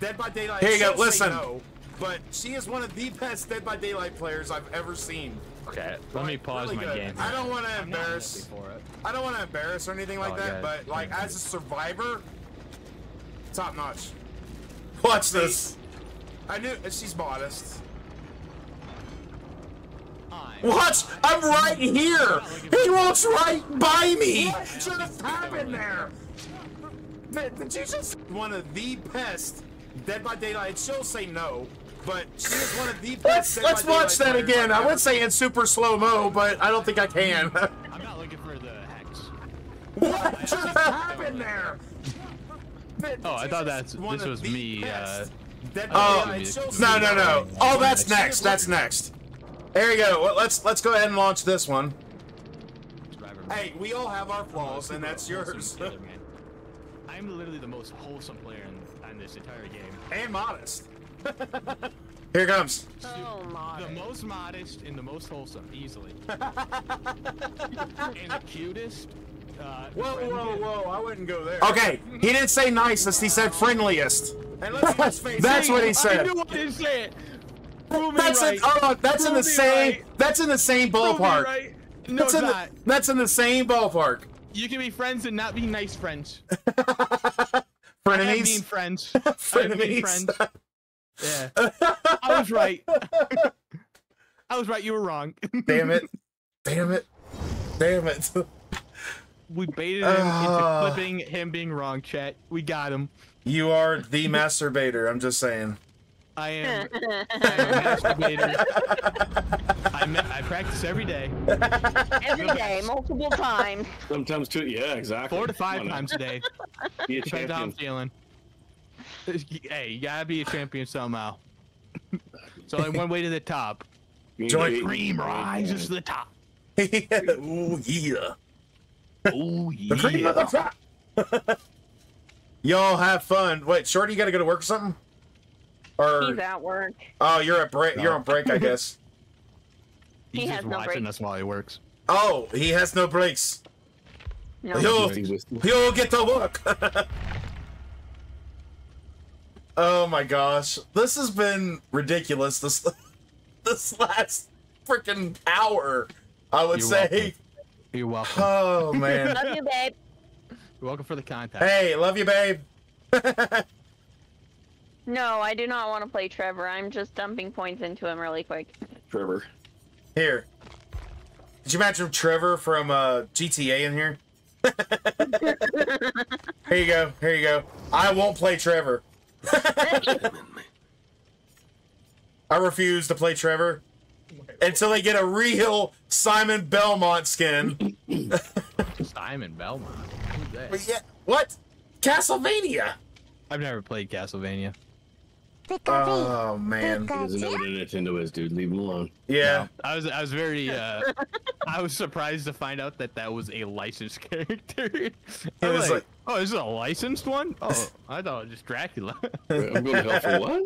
Dead by Daylight. Here you go, listen. no, but she is one of the best Dead by Daylight players I've ever seen. Okay, let me pause really my good. game. I don't want to embarrass. happy for it. I don't want to embarrass or anything like Oh, that, yeah. but like as a survivor, Top notch. watch this. I knew she's modest. Watch, I'm right here. He walks right by me. What just happened there? Did, did you just one of the best Dead by Daylight? She'll say no, but she is one of the best. Let's let's watch that again. I've I ever would say in super slow mo, but I don't think I can. I'm not looking for the hex. What just happened there? Oh, I thought just- that's- this was me, best uh, Oh Daylight, no no no! Oh, that's next. That's next. There you go. Well, let's let's go ahead and launch this one. Hey, we all have our flaws, and that's yours. I'm literally the most wholesome player in, in this entire game. and modest. Here it comes. Oh The most modest and the most wholesome, easily. and the cutest. Uh, Whoa, friend- whoa, whoa! I wouldn't go there. Okay, he didn't say nicest. He said friendliest. And let's just face That's it, what he I said. knew I didn't say it. Prove me That's right. in, oh, that's in the same. right. That's in the same ballpark. right. No, That's in the, not. that's in the same ballpark. You can be friends and not be nice friends. I have mean Frenemies. friends. I mean friends. Yeah. I was right. I was right. You were wrong. Damn it. Damn it. Damn it. we baited him Ah. into flipping him being wrong, chat. We got him. You are the masturbator. I'm just saying. I am, I am a masturbator. I, me- I practice every day, Every day, multiple times. Sometimes two. Yeah, exactly. four to five Come on now. times a day. Be a Depends how I'm champion. feeling. Hey, you gotta be a champion somehow. It's only one way to the top. You Join- need to- Cream rises to the top. Ooh, yeah. Oh The cream of the crop. Y'all have fun. Wait, Shorty, you gotta go to work or something? Or He's at work. oh, you're at break. You're on break, I guess. He He's has just no watching break. us while he works. Oh, he has no breaks. No. Yo, He's just- You'll get to work. Oh my gosh, this has been ridiculous. This this last freaking hour, I would You're say. welcome. You're welcome. Oh man. Love you, babe. You're welcome for the contact. hey, love you, babe. No, I do not want to play Trevor. I'm just dumping points into him really quick. Trevor. Here. Did you imagine Trevor from uh, GTA in here? here you go. Here you go. I won't play Trevor. I refuse to play Trevor until they get a real Simon Belmont skin. Simon Belmont. Who's that? Yeah, what? Castlevania. I've never played Castlevania. Oh man. He doesn't know what a Nintendo is, dude. Leave him alone. Yeah. I was I was very uh I was surprised to find out that that was a licensed character. I was was like- like, oh, this is a licensed one? Oh, I thought it was just Dracula. I'm going to hell for what?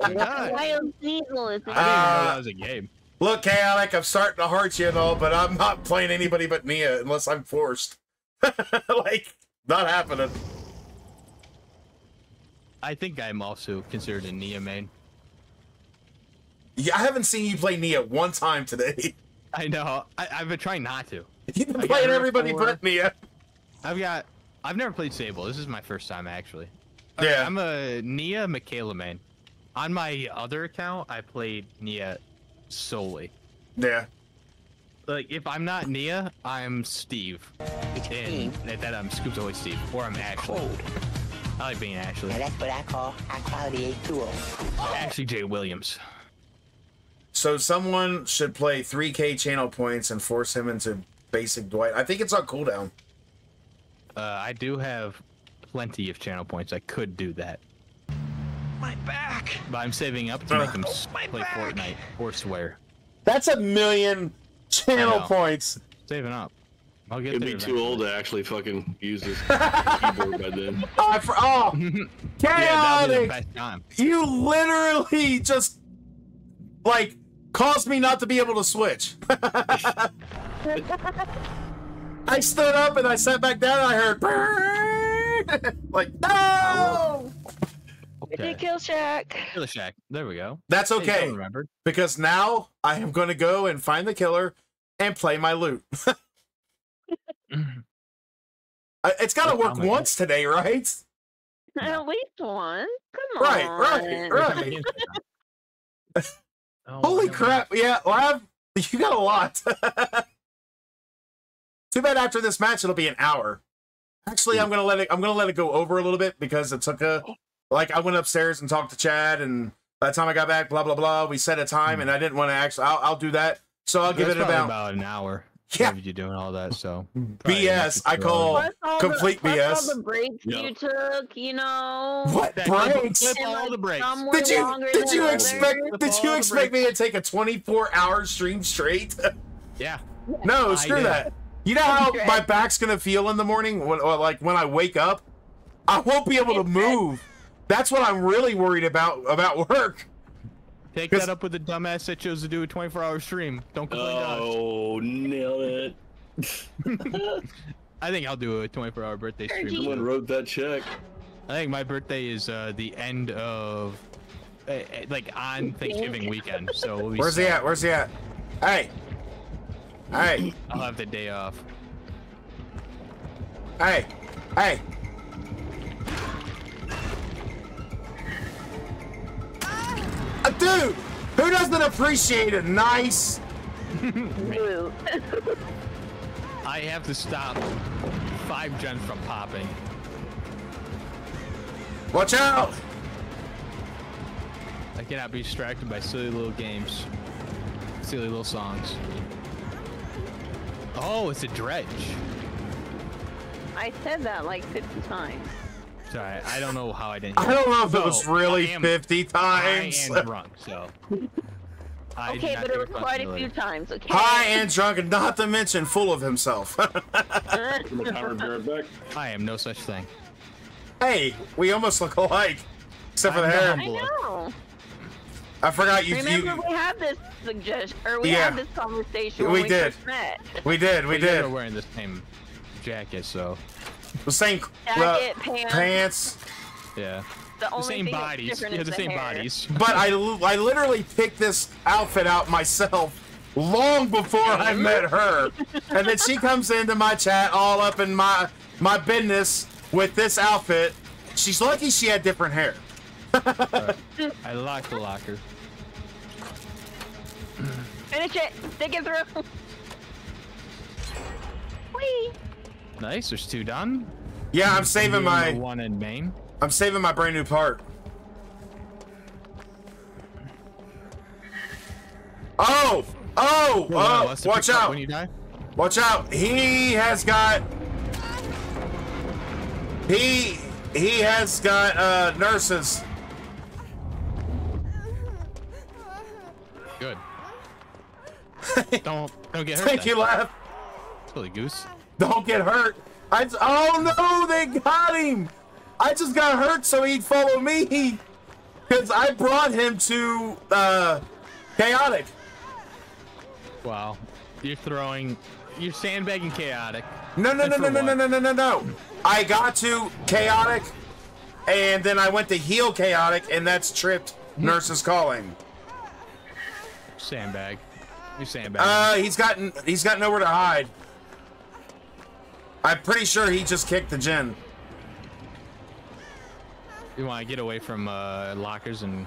Wild Diesel is I didn't even a know Uh, that was a game. Look, chaotic. I'm starting to hurt you and all, but I'm not playing anybody but Nea unless I'm forced. like, not happening. I think I'm also considered a Nea main. Yeah, I haven't seen you play Nea one time today. I know. I, I've been trying not to. You've been playing everybody for- but Nea. I've got. I've never played Sable. This is my first time actually. Yeah. I'm a Nea Mikaela main. On my other account, I played Nea solely. Yeah. Like if I'm not Nea, I'm Steve. And at that I'm Scoop's always Steve, or I'm Ashley. I like being Ashley. Now that's what I call high quality A2O. Ashley J. Williams. So someone should play 3k channel points and force him into basic Dwight. I think it's on cooldown. Uh, I do have plenty of channel points. I could do that. My back! But I'm saving up to make him s- play Fortnite or swear. That's a million channel points. Saving up. I'll get He'd there be too old to actually fucking use this keyboard by then. I for, oh, Yeah, be the chaotic! best time. you literally just like caused me not to be able to switch. I stood up and I sat back down and I heard like no. Did Okay. kill Shack? Kill the Shack. There we go. That's okay someone remembered. because now I am going to go and find the killer and play my loot. I- it's got to Oh work my once today, right? At least once. Come Right, on. right, right. Oh, Holy no. crap! Yeah, Lav, you got a lot. Too bad after this match it'll be an hour. Actually, I'm gonna let it. I'm gonna let it go over a little bit because it took a. Like I went upstairs and talked to Chad, and by the time I got back, blah blah blah, we set a time, and I didn't want to actually. I'll, I'll do that. So I'll give it about, about an hour. Yeah. Of you doing all that, so BS. I call all complete the, BS. all the breaks Yeah. you took, you know. what breaks. clip And, all like, the breaks. some were Did you longer did you expect did you expect me to take a 24 hour stream straight? Yeah. No, I screw did. that. You know how Correct. my back's gonna feel in the morning when, or like when I wake up? I won't be able to move. That's what I'm really worried about about work. Take 'Cause- that up with the dumbass that chose to do a 24-hour stream. Don't complain to us. Oh, nailed it. I think I'll do a 24-hour birthday stream. Someone wrote that check. I think my birthday is uh, the end of, uh, like on Thanksgiving weekend. So we'll be Where's he at? Where's he at? Hey. Hey. I'll have the day off. Hey. Hey. Uh, dude, who doesn't appreciate a nice. I have to stop five gens from popping. watch out? I cannot be distracted by silly little games, silly little songs. Oh, it's a dredge. I said that like 50 times. Sorry, I don't know how I didn't. I don't know if it was really I am- 50 I times. am drunk, so. I did Okay, not but it was quite a few times, okay? High and drunk, and not to mention full of himself. I'm gonna power bear back. I am no such thing. hey, we almost look alike. Except for the I'm hair. dumb. I know. I forgot you. Remember you we had this suggestion, or we Yeah. had this conversation when We we, did. first met. we did. We You guys did. are wearing the same jacket, so The same Jacket, uh, pants. pants. yeah. The The only same thing bodies. different Yeah, is the same hair. bodies. But I, I literally picked this outfit out myself long before I met her. And then she comes into my chat all up in my my business with this outfit. She's lucky she had different hair. I locked the locker. Finish it. Stick it through. Whee! Nice. There's two done. Yeah, I'm saving my one in main. I'm saving my brand new part. Oh! Oh! Oh! let's Watch out! When you die. Watch out! He has got. He he has got uh nurses. don't don't get hurt. Thank you, laugh. Silly goose. Don't get hurt. I j- oh no, they got him. I just got hurt so he'd follow me. Cause I brought him to uh chaotic. Wow. You're throwing. You're sandbagging chaotic. No, no, And no, no, no, no, no, no, no, no. I got to chaotic, and then I went to heal chaotic, and that's tripped. Nurses calling. Sandbag. You saying bad? Uh, he's gotten he's got nowhere to hide. I'm pretty sure he just kicked the gen. you want to get away from uh, lockers and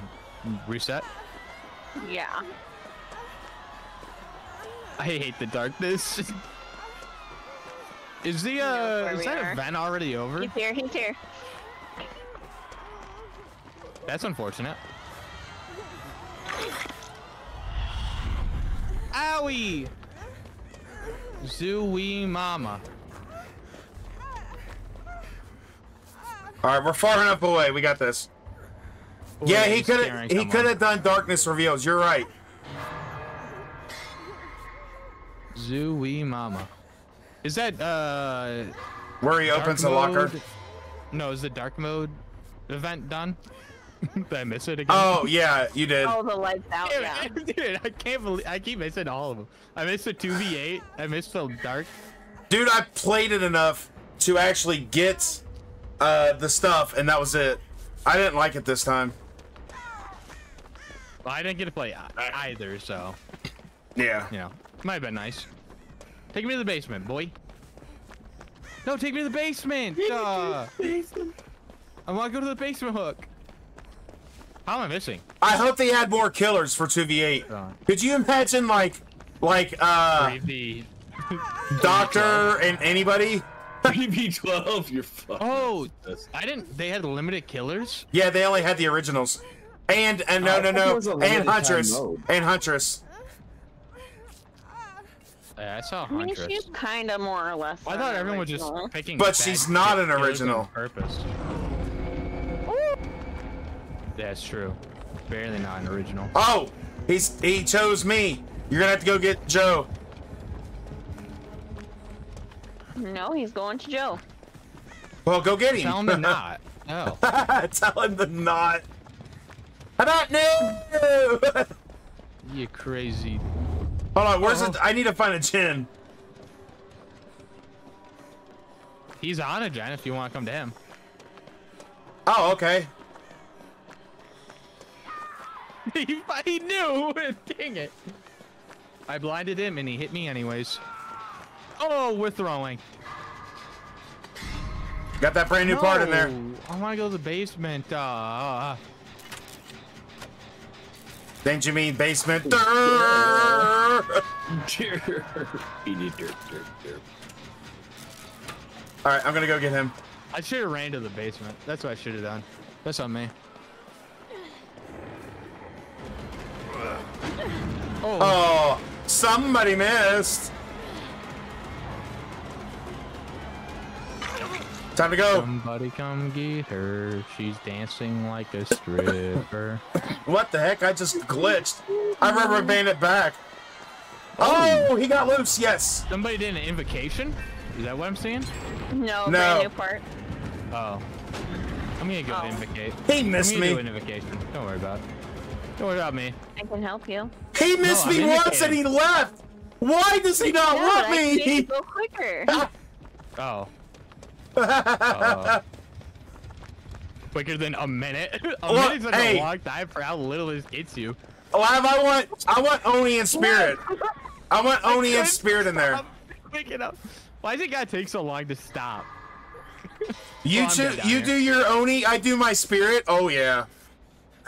reset? Yeah. I hate the darkness. Is the knows uh where is we that are. event already over? He's here. He's here. That's unfortunate. Owie! Zooey mama. All right, we're far enough away. We got this. yeah, he could have he could have done darkness reveals. You're right. Zooey mama. Is that uh Where he opens the locker. No, is the dark mode event done? Did I miss it again? Oh yeah, you did. Oh, the lights out. Damn Yeah. Dude, I can't believe I keep missing all of them. I missed the 2v8. I missed the dark. Dude, I played it enough to actually get uh, the stuff, and that was it. I didn't like it this time. Well, I didn't get to play either, so Yeah. you know, might have been nice. Take me to the basement, boy. No, take me to the basement. Uh, I want to go to the basement hook. How am I missing? I hope they had more killers for 2v8. Uh, Could you imagine like like uh Brave the- Doctor and anybody? BB12, you're fucking. Oh, I didn't. They had limited killers. Yeah, they only had the originals. And and no Oh, no no there and Huntress mode. and Huntress. Yeah, I saw Huntress. I mean, she's kind of more or less. I thought everyone was just picking. But she's not an original. Purpose. That's true. Barely not an original. Oh, he's he chose me. You're gonna have to go get Joe. No, he's going to Joe. Well, go get him. Tell him to not. Oh. Tell him to not. How about no? You crazy. Hold on, where's uh-huh. Oh. it? I need to find a chin. He's on a gen if you want to come to him. Oh, okay. he, he knew! Dang it. I blinded him and he hit me anyways. Oh, we're throwing. Got that brand new part in there. I want to go to the basement. Uh, Didn't you mean basement? He need dirt, dirt, dirt. All right, I'm gonna go get him. I should have ran to the basement. That's what I should have done. That's on me. Oh, Oh, somebody missed. Time to go. somebody come get her. She's dancing like a stripper. What the heck? I just glitched. I rubber banded back. Oh. oh, he got loose. Yes. somebody did an invocation? Is that what I'm seeing? No, No. brand new part. Oh. I'm gonna go Oh. invocate. He missed I'm gonna do me. an invocation. Don't worry about it. Don't worry about me. I can help you. He missed I'm me once and he left. Why does he not Yeah, want but I me? it go quicker. Oh. Uh, quicker than a minute. a Look, minute's like hey. a long time for how little this gets you. Live, I want, I want Oni and Spirit. I want Oni and Spirit in there. Stop picking up. Why does it gotta take so long to stop? You Well, I'm two, you here. do your Oni, I do my Spirit. Oh yeah.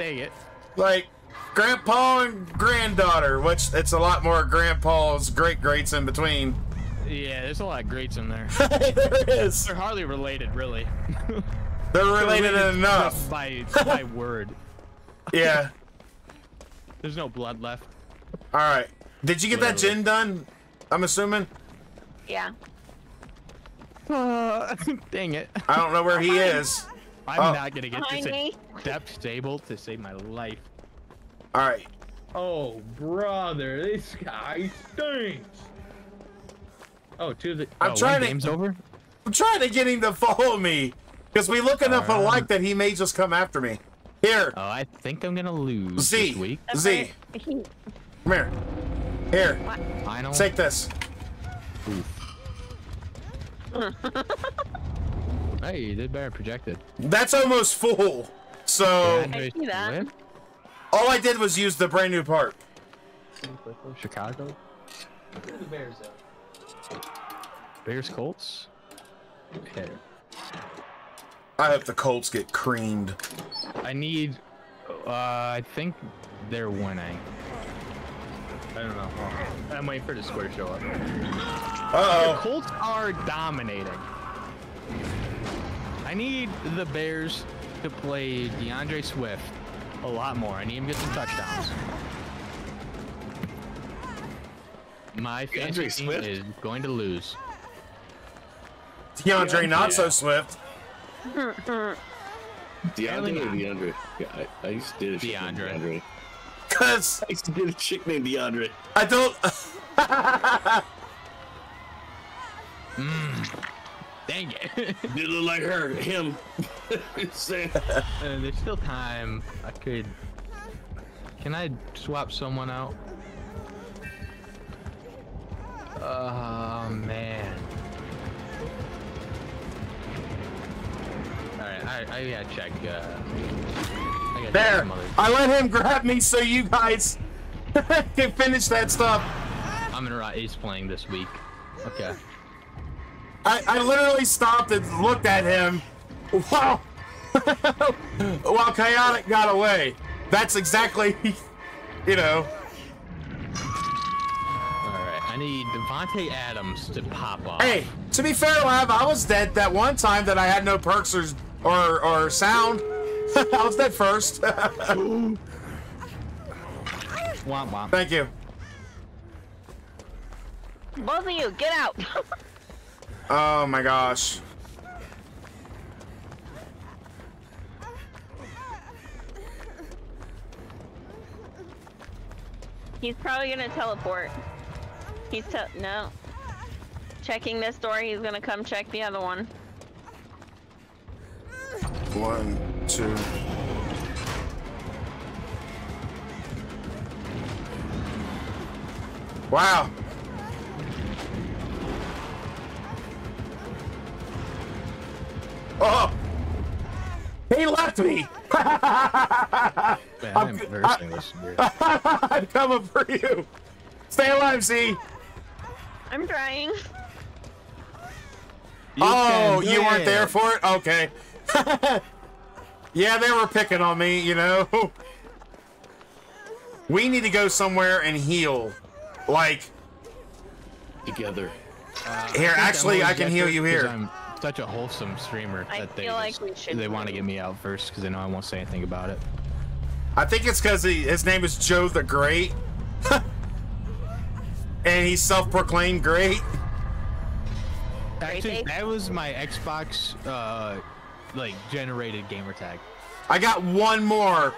Dang it. Like grandpa and granddaughter, which it's a lot more grandpa's great greats in between. Yeah, there's a lot of greats in there. there is. They're hardly related, really. They're related Related enough. by by word. Yeah. There's no blood left. All right. Did you get that gen done? I'm assuming. Yeah. Uh, dang it. I don't know where he is. I'm Oh. not gonna get Behind this me. depth stable to save my life. All right. Oh, brother, this guy stinks. Oh, two of the. I'm oh, trying to- game's over. I'm trying to get him to follow me because we look enough Alright. alike that he may just come after me. Here, Oh, I think I'm gonna lose Z. this week. Z, He, come here. Here, Final. take this. Hey, you did better projected. That's almost full. So Andre see that. All I did was use the brand new part. Chicago. Bears Bears Colts. Okay. I hope the Colts get creamed. I need. Uh, I think they're winning. I don't know. I'm waiting for the score to show up. Oh. The Uh Colts are dominating. I need the Bears to play D'Andre Swift a lot more. I need him to get some touchdowns. My fantasy D'Andre team Swift? is going to lose. oh. D'Andre, not so swift. DeAndre or DeAndre? Yeah, I, I used to date a chick named DeAndre. DeAndre. Cause I used to date a chick named DeAndre. I don't. Hmm. Dang it. Did look like her, him. Just. Uh, there's still time. I could. Can I swap someone out? Oh man. Alright, I, I gotta check. Uh, I gotta check there. some other- I let him grab me so you guys can finish that stuff. I'm gonna write Ace playing this week. Okay. I, I literally stopped and looked at him while, while Chaotic got away. That's exactly, you know. Alright, I need Davante Adams to pop off. Hey, to be fair, Lav, I was dead that one time that I had no perks or or, or sound. I was dead first. Womp womp. Thank you. Both of you, get out. Oh my gosh. He's probably gonna teleport. He's te- no. Checking this door, he's gonna come check the other one. One, two. Wow. Oh! He left me! Man, I'm I'm- embarrassing this year. I'm coming for you! Stay alive, Z! I'm trying. oh, you weren't there for it? Okay. yeah, they were picking on me, you know? We need to go somewhere and heal. Like, Together. here, actually, I can heal you here. I'm such a wholesome streamer I that they feel like just- we should they want to get me out first because they know I won't say anything about it. I think it's because his name is Joe the Great. and he's self-proclaimed great. Actually, that was my Xbox uh like generated gamer tag. I got one more.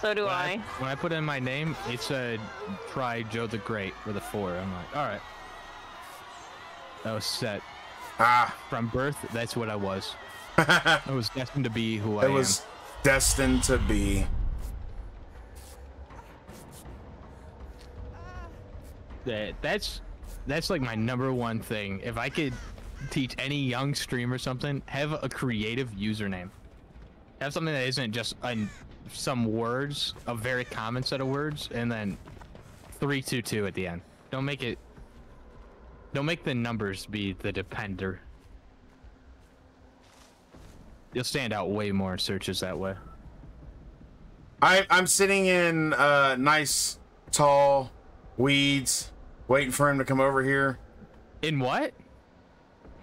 So do When I. when I put in my name, it said try Joe the Great with a four. I'm like, all right. That was set Ah, from birth. That's what I was. I was destined to be who I it was destined to be. That that's that's like my number one thing. If I could teach any young streamer something, have a creative username. Have something that isn't just an, some words, a very common set of words, and then three two two at the end. Don't make it. Don't make the numbers be the depender. You'll stand out way more in searches that way. I, I'm sitting in uh, nice, tall weeds, waiting for him to come over here. In what?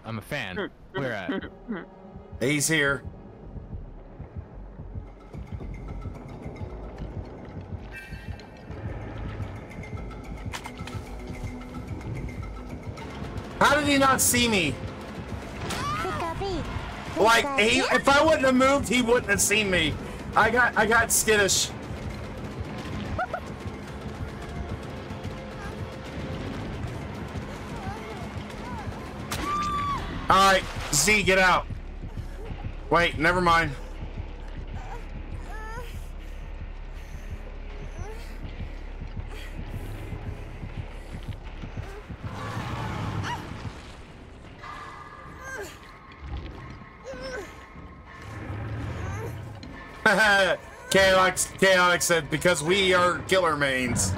I'm a fan. Where at? He's here. How did he not see me? Like he, if I wouldn't have moved, he wouldn't have seen me. I got, I got skittish. All right, Z, get out. Wait, never mind. Chaotix, Chaotix said, because we are killer mains.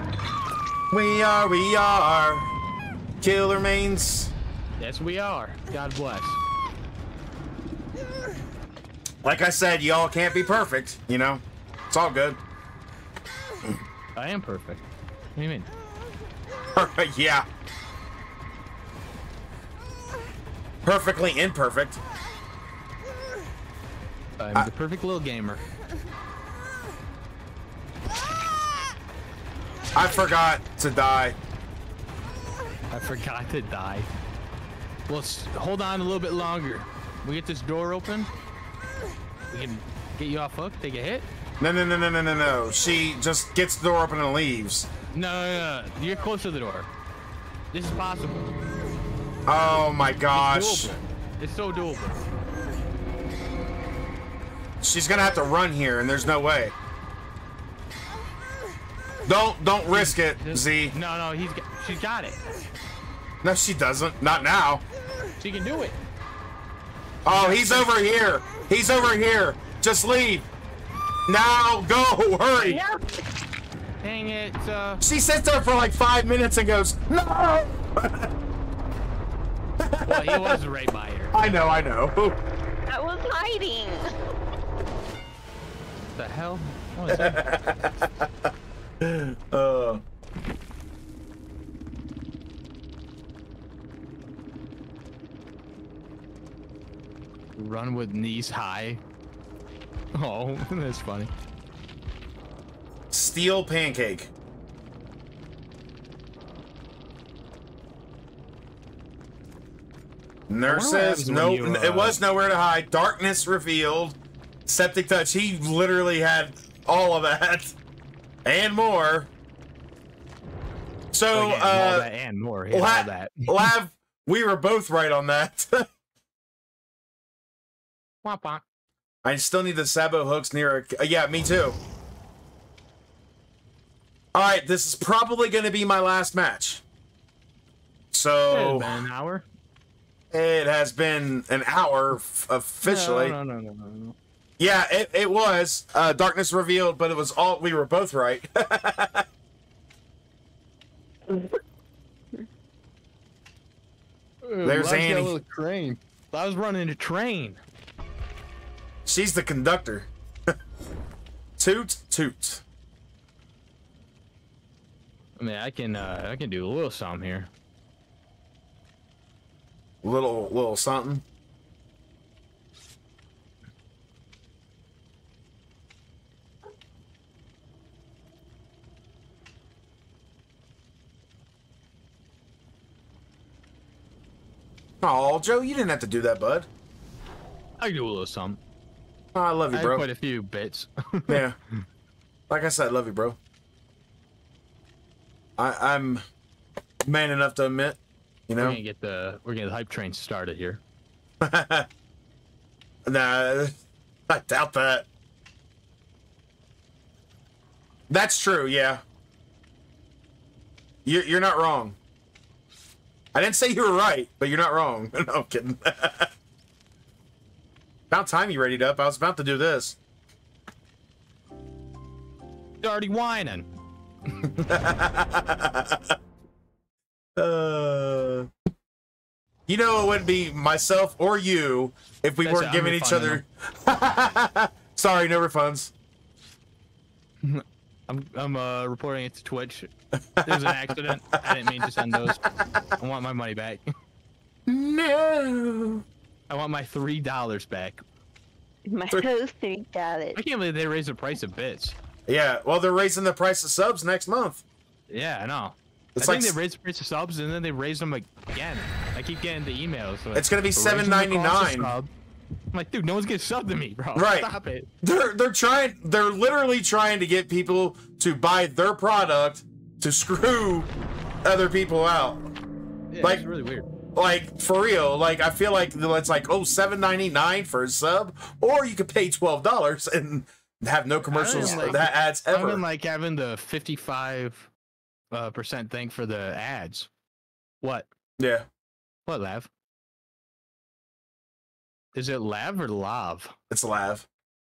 We are, we are killer mains. Yes, we are. God bless. Like I said, y'all can't be perfect, you know? It's all good. I am perfect. What do you mean? yeah. Perfectly imperfect. I'm I- the perfect little gamer. I forgot to die. I forgot to die. Well, hold on a little bit longer. We get this door open. We can get you off hook. Take a hit. No, no, no, no, no, no, no. She just gets the door open and leaves. No, no, no. You're close to the door. This is possible. Oh my It's gosh. doable. It's so doable. She's gonna have to run here, and there's no way. Don't don't risk it, Z. No, no, he's got, she's got it. No, she doesn't. Not now. She can do it. Oh, he's over here. He's over here. Just leave. Now go. Hurry. Dang it. Uh, She sits there for like five minutes and goes, No. well, he was right by her. I know, I know. I was hiding. the hell? What is that? Uh, Run with knees high. Oh, that's funny. steel pancake. Nurse what happens says when no. you, It uh, was nowhere to hide. Darkness revealed. Septic touch. He literally had all of that and more. So, Again, all uh, that and more. He had La- all that. Lav, we were both right on that. Womp womp. I still need the Sabo hooks near a. Uh, yeah, me too. Alright, this is probably going to be my last match. So, It's been an hour. it has been an hour f- officially. No, no, no, no, no, no. Yeah, it, it was. Uh, Darkness revealed, but it was all. We were both right. There's Why's he got a Annie. little Train. I was running a train. She's the conductor. toot, toot. I mean, I can, uh, I can do a little something here. Little, little something. Oh, Joe, you didn't have to do that, bud. I do a little something. Oh, I love you, bro. quite a few bits. yeah. Like I said, I love you, bro. I, I'm man enough to admit, you know. We're gonna get the, we're gonna get the hype train started here. Nah, I doubt that. That's true, yeah. You're, you're not wrong. I didn't say you were right, but you're not wrong. no, I'm kidding. About time you readied up. I was about to do this. You're already whining. Uh, you know, it wouldn't be myself or you if we That's weren't it, giving each other. Sorry, no refunds. I'm, I'm uh, reporting it to Twitch. It was an accident. I didn't mean to send those. I want my money back. No. I want my three dollars back. My toast three dollars. I can't believe they raised the price of bits. Yeah, well, they're raising the price of subs next month. Yeah, I know. It's I like think they raised the price of subs and then they raised them again. I keep getting the emails. like, It's gonna be "We're raising the cost of $7.99." sub." I'm like, dude, no one's getting sub to me, bro. Right. Stop it. they're they're trying. They're literally trying to get people to buy their product to screw other people out. Yeah, Like- it's really weird. Like for real. Like I feel like it's like oh seven ninety nine for a sub, or you could pay twelve dollars and have no commercials like- that ads ever. I've been like having the 55 uh, percent thing for the ads. What? yeah. What, Lav? Is it Lav or Lav? It's lav,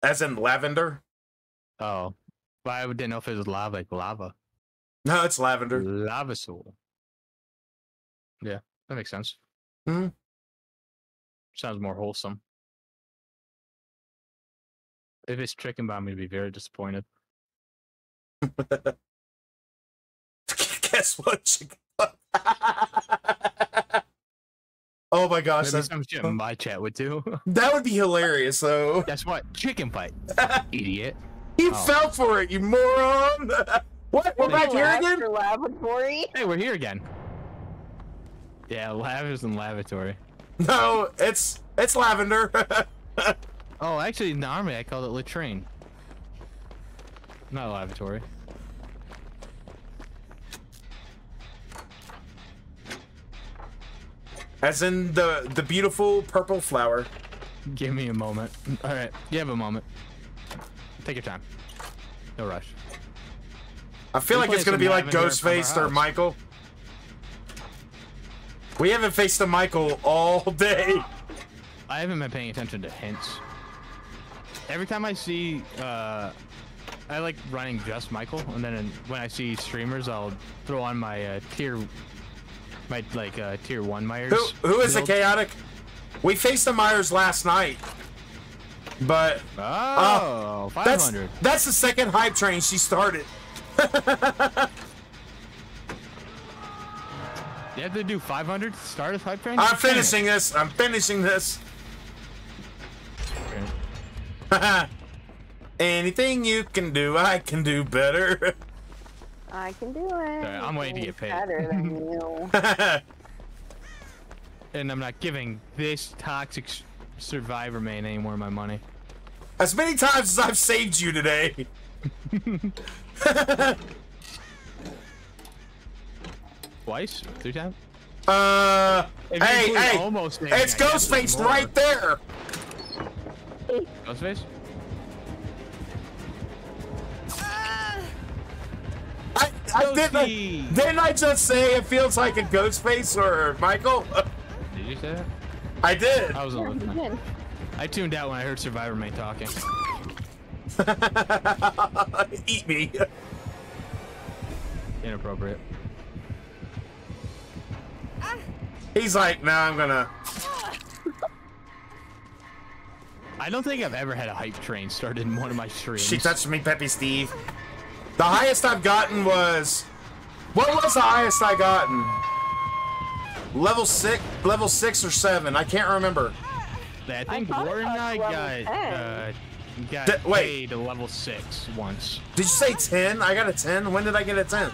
as in lavender. Oh, but I didn't know if it was lava, like lava. No, it's lavender. Lava soul. Yeah, that makes sense. Mhm. Sounds more wholesome. If it's chicken bomb, I'd be very disappointed. Guess what? chicken- oh my gosh, Maybe that's, some shit my chat would do. that would be hilarious though. Guess what? Chicken fight, idiot. You Oh. fell for it, you moron! what? We're back here again? Laboratory. Hey, we're here again. Yeah, lavas and lavatory. No, it's it's lavender. Oh, actually, in the army, I called it latrine. Not lavatory. As in the the beautiful purple flower. Give me a moment. All right, you have a moment. Take your time. No rush. I feel We like it's gonna be like Ghostface or. Michael. We haven't faced a Michael all day. I haven't been paying attention to hints. Every time I see, uh, I like running just Michael, and then when I see streamers, I'll throw on my uh, tier, my like uh, tier one Myers. Who who is the chaotic? We faced the Myers last night, but Oh, that's 500. that's the second hype train she started. You have to do 500 to start a hype train? I'm finishing this. I'm finishing this. Anything you can do, I can do better. I can do it. Sorry, I'm waiting to get paid. Better than you. And I'm not giving this toxic survivor man any more of my money. as many times as I've saved you today. Twice? Three times? Uh, If hey, hey, almost saving, it's I guess Ghostface right there. Ghostface? I, I didn't, Ghosty. didn't I just say it feels like a ghost face or Michael? Did you say that? I did. I wasn't listening. I tuned out when I heard Survivor Man talking. Eat me. Inappropriate. He's like, nah, I'm gonna. I don't think I've ever had a hype train started in one of my streams. She touched me, Peppy Steve. The highest I've gotten was. What was the highest I gotten? Level six, level six or seven. I can't remember. I think thought Warren and I got, 10. uh, got D- wait. paid to level 6 once. Did you say ten? I got a ten. When did I get a ten?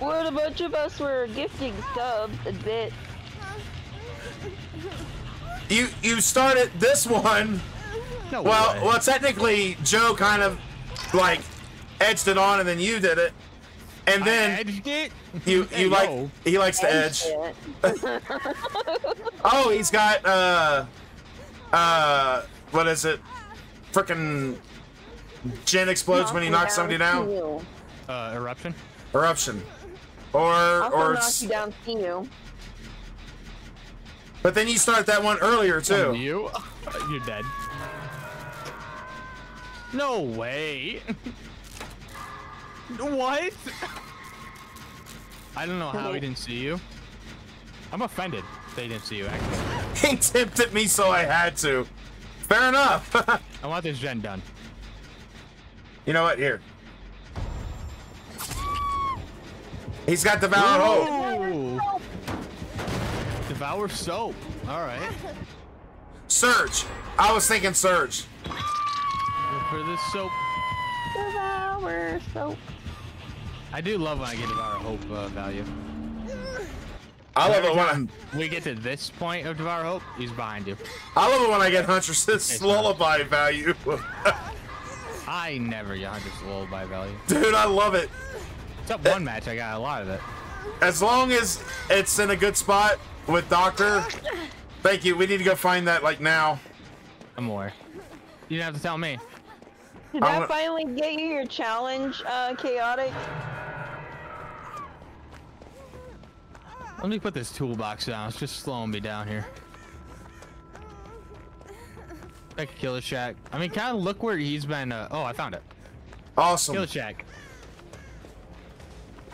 Well, a bunch of us were gifting subs a bit. You you started this one. No Well, way. well, technically, Joe kind of like edged it on, and then you did it, and I then edged it? you Hey, you like yo. he likes to edge. Oh, he's got uh uh what is it? Frickin' Gen explodes when he knocks somebody down. You. Uh, eruption? Eruption. Or Also or knock you down to you. but then you start that one earlier From too. You? You're dead. No way. what? I don't know how he didn't see you. I'm offended they didn't see you, actually. He tempted me so I had to. Fair enough. I want this gen done. you know what? Here. He's got Devour Hope. Devour soap. Alright. Surge. I was thinking Surge. For this soap. Devour soap. I do love when I get Devour Hope uh, value. I love Every it when I, time we get to this point of Devour Hope, he's behind you. I love it when I get Huntress's lullaby value. I never get Hunter's Lullaby value. Dude, I love it. Except one match, I got a lot of it. As long as it's in a good spot with Doctor. Thank you. We need to go find that like now. I'm aware. You didn't have to tell me. Did I'm that gonna- finally get you your challenge, uh, Chaotic? Let me put this toolbox down. It's just slowing me down here. I Like a killer shack. I mean, kind of look where he's been. Uh, oh, I found it. Awesome. Killer shack.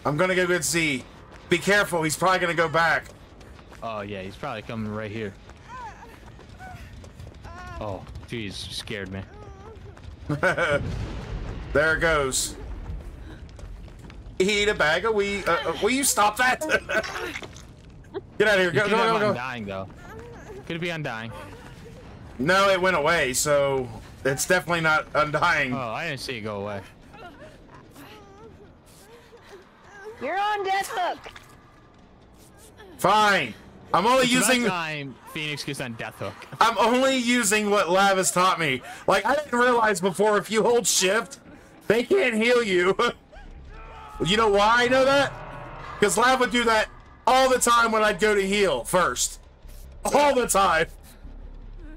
I'm gonna go get Z. Be careful, he's probably gonna go back. Oh yeah, he's probably coming right here. Oh, jeez, scared me. there it goes. Eat a bag of weed. Uh, uh, will you stop that? Get out of here. Go, Could go, have go, go. undying though. Could it be undying. No, it went away, so it's definitely not undying. Oh, I didn't see it go away. You're on death hook. Fine. I'm only It's about using. time Phoenix gets on death hook. I'm only using what Lav has taught me. Like I didn't realize before, if you hold Shift, they can't heal you. you know why I know that? Because Lav would do that all the time when I'd go to heal first. All the time.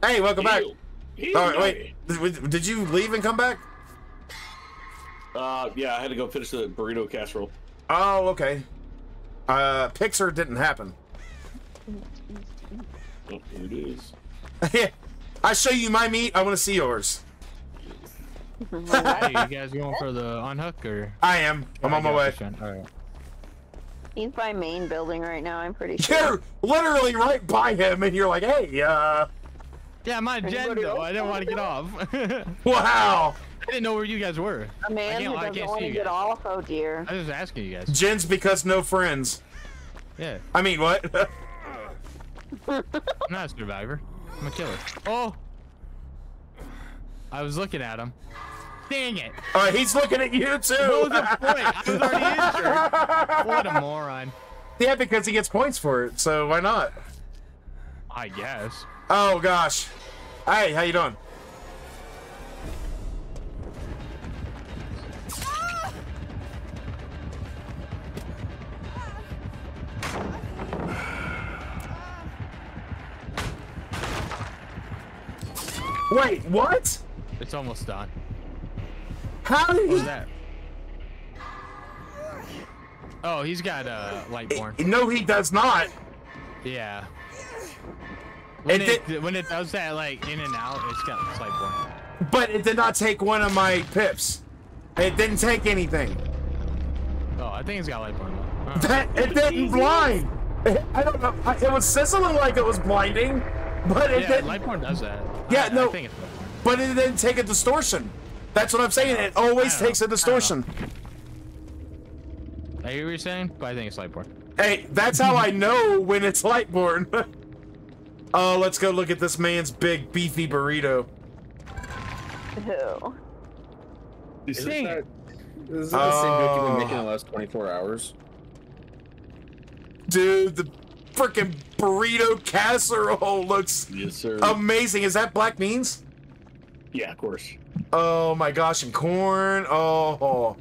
Hey, welcome back. Heal. Heal Oh, wait. Did, did you leave and come back? Uh, yeah, I had to go finish the burrito casserole. Oh, okay. Uh, Pixar didn't happen. Oh, here it is. I show you my meat. I want to see yours. hey, you guys going for the unhook or? I am. I'm on my way. All right. He's by main building right now. I'm pretty sure. You're literally right by him, and you're like, "Hey, uh, Yeah, I'm on gen though. I didn't want to get off. Wow. I didn't know where you guys were. A man I can't, who doesn't want see to you get guys. off. Oh dear. I was just asking you guys. Jen's because no friends. Yeah, I mean, what? I'm not a survivor. I'm a killer. Oh, I was looking at him. Dang it! uh, he's looking at you too. the point? I was already injured. What a moron. yeah, because he gets points for it. So why not? I guess. Oh gosh. Hey, how you doing? Wait, what? It's almost done. How did What he? that? Oh, he's got uh, Lightborn. No, he does not. Yeah. When It it, did- when it does that like in and out, it's got Lightborn. But it did not take one of my pips. It didn't take anything. Oh, I think it's got Lightborn though. That it didn't blind. I don't know. It was sizzling like it was blinding, but it yeah, didn't. Lightborn does that. Yeah, I, no. I think it's But it didn't take a distortion. That's what I'm saying. It always takes know. a distortion. I hear what you're saying, but I think it's Lightborn. Hey, that's how I know when it's Lightborn. oh, let's go look at this man's big beefy burrito. Who? Is Dang that, it. is that the same joke you've been making in the last 24 hours? Dude, the freaking burrito casserole looks Yes, sir. amazing. Is that black beans? yeah, of course. Oh my gosh, and corn. Oh.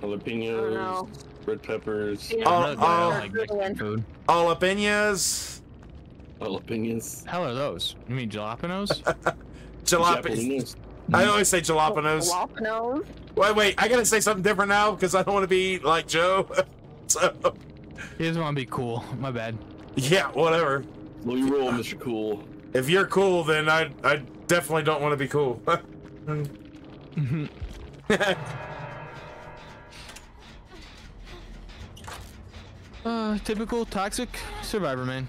Jalapenos, know. red peppers, Yeah. Oh, I'm really glad oh. I oh. like Mexican food. Jalapenos. jalapenos, Hell are those? You mean jalapenos? Jalapenos. jalapenos. I always say jalapenos. Jalapenos. Wait, wait, I gotta say something different now because I don't want to be like Joe. so, he doesn't want to be cool. My bad. yeah, whatever. Slow your roll, Mr. Cool. If you're cool, then I I definitely don't want to be cool. Uh, typical toxic survivor man.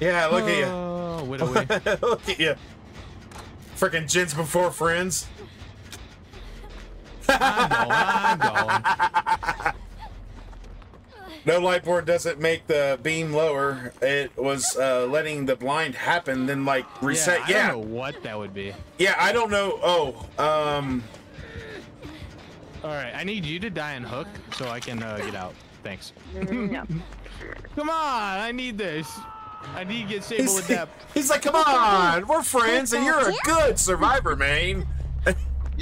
yeah, look at you. Oh, widowy. look at you. Freaking gens before friends. I'm going. I'm going. No Lightborn doesn't make the beam lower. It was uh, letting the blind happen, then like reset. Yeah, I Yeah, don't know what that would be. yeah. I don't know. Oh, um, All right, I need you to die and hook so I can uh, get out. Thanks. No. Come on, I need this. I need to get stable he's, adept. he's like, come on, we're friends, and you're a good survivor, man.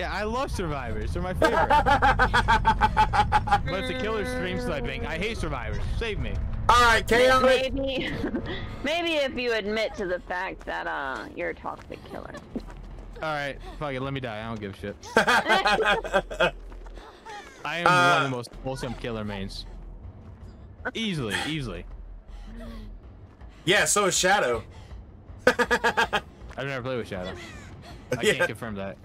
Yeah, I love survivors. They're my favorite. but it's a killer stream slide thing. I hate survivors. Save me. All right, chaotic. Maybe, maybe if you admit to the fact that uh you're a toxic killer. All right, fuck it. Let me die. I don't give a shit. I am one Uh, of the most wholesome killer mains. Easily, easily. Yeah, so is Shadow. I I've never played with Shadow. I Yeah. can't confirm that.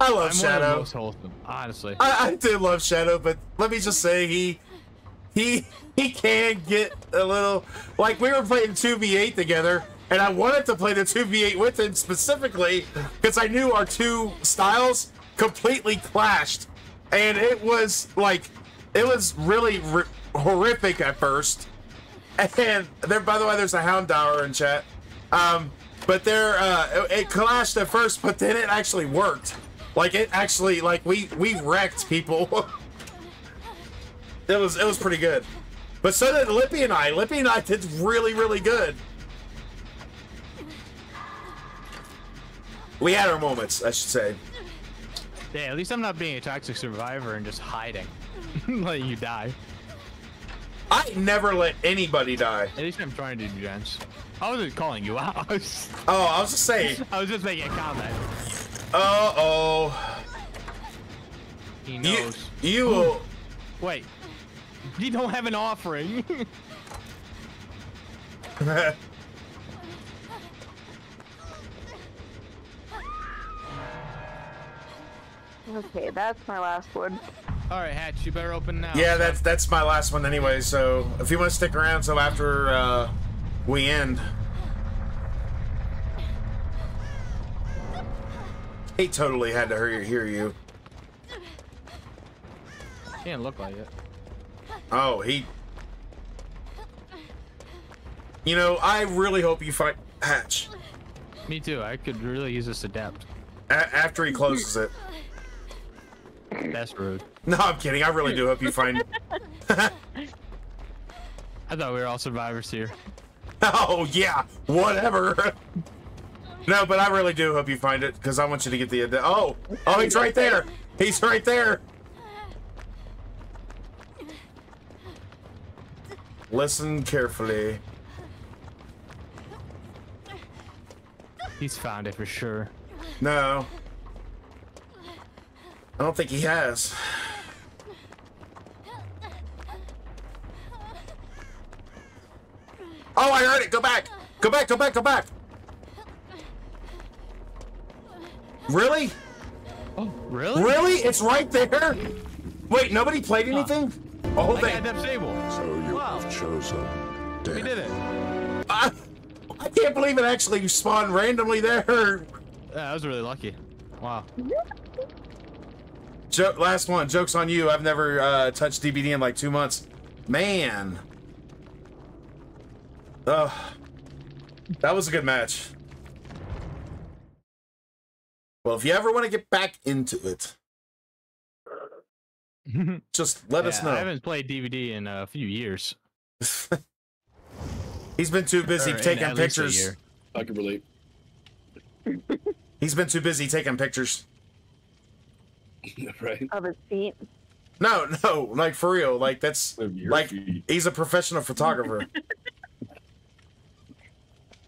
I love I'm Shadow. most wholesome, honestly. I, I do love Shadow, but let me just say he he he can get a little like we were playing 2v8 together and I wanted to play the 2v8 with him specifically because I knew our two styles completely clashed and it was like it was really horrific at first and there by the way there's a hound dower in chat um but there uh it, it clashed at first but then it actually worked like it actually like we we wrecked people it was it was pretty good but so did lippy and i lippy and i did really really good we had our moments i should say Yeah, at least I'm not being a toxic survivor and just hiding, letting you die. i never let anybody die At least I'm trying to do gens. I wasn't calling you out. I was, oh i was just saying I was just making a comment. Uh-oh He you knows. you will Wait, you don't have an offering. Okay, that's my last one. All right, Hatch, you better open now. Yeah, that's that's my last one anyway. So if you want to stick around till after uh, we end, he totally had to hear hear you. Can't look like it. Oh, he. You know, I really hope you fight Hatch Me too. I could really use this adept. a- after he closes it. That's rude. No, I'm kidding. I really do hope you find. I thought we were all survivors here. Oh yeah, whatever. No, but I really do hope you find it because I want you to get the. oh, oh, he's right there. He's right there. Listen carefully. He's found it for sure. No, I don't think he has. Oh, I heard it. Go back. Go back. Go back. Go back. Really? Oh, really? Really? It's right there? Wait, nobody played anything? Oh, I they, got that stable. So you Wow. have chosen death. We did it. I, I can't believe it actually spawned randomly there. Yeah, I was really lucky. Wow. Jo- last one. Joke's on you. I've never uh, touched DBD in like two months. Man. Ugh. That was a good match. Well, if you ever want to get back into it, just let us know. I haven't played DBD in a few years. He's been too busy Or taking at least a pictures. I can relate. He's been too busy taking pictures. right? Of his feet. No, no, like for real. Like that's like feet. he's a professional photographer.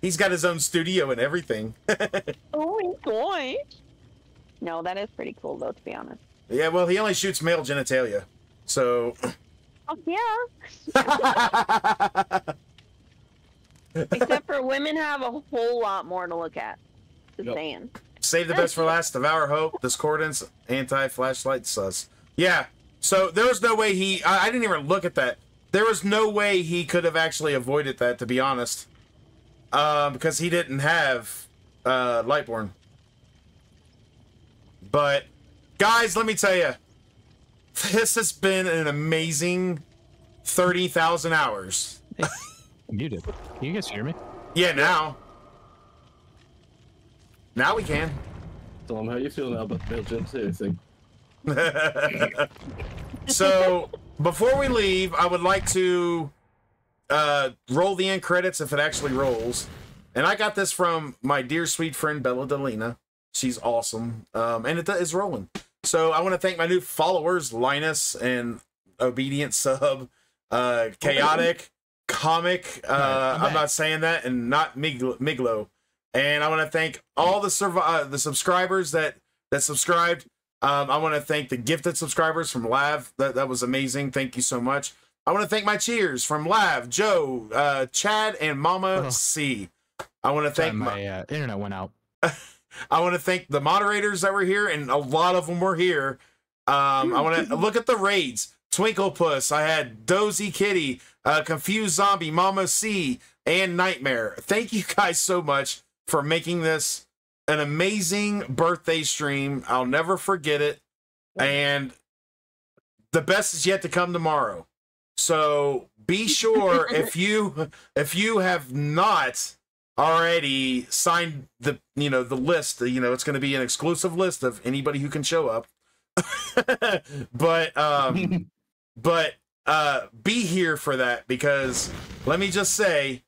he's got his own studio and everything. Oh my gosh. No, that is pretty cool though, to be honest. yeah, well, he only shoots male genitalia. So Oh yeah. Except for women have a whole lot more to look at. Just Yep. saying. save the best for last. Devour hope. Discordance. Anti flashlight sus. Yeah. So there was no way he. I, I didn't even look at that. There was no way he could have actually avoided that, to be honest. Um, because he didn't have uh, Lightborn. But guys, let me tell you, this has been an amazing thirty thousand hours. Muted. Can you guys hear me? Yeah, now. Now we can. Tom, how you feeling now about the male genitalia thing? so before we leave, I would like to uh, roll the end credits if it actually rolls. And I got this from my dear sweet friend Bella Delina. She's awesome, um, and it is rolling. So I want to thank my new followers, Linus and Obedient Sub, uh, Chaotic, Comic. Uh, I'm not saying that, and not Mig- Miglo. And I want to thank all the survi- uh, the subscribers that that subscribed. Um, I want to thank the gifted subscribers from Lav. That, that was amazing. Thank you so much. I want to thank my cheers from Lav, Joe, uh, Chad, and Mama Oh. C. I want to thank my, my uh, internet went out. I want to thank the moderators that were here, and a lot of them were here. Um, I want to look at the raids. Twinkle Puss. I had Dozy Kitty, uh, Confused Zombie, Mama C, and Nightmare. Thank you guys so much for making this an amazing birthday stream. I'll never forget it. And the best is yet to come tomorrow. So be sure if you if you have not already signed the you know the list, you know it's going to be an exclusive list of anybody who can show up. but um but uh be here for that because let me just say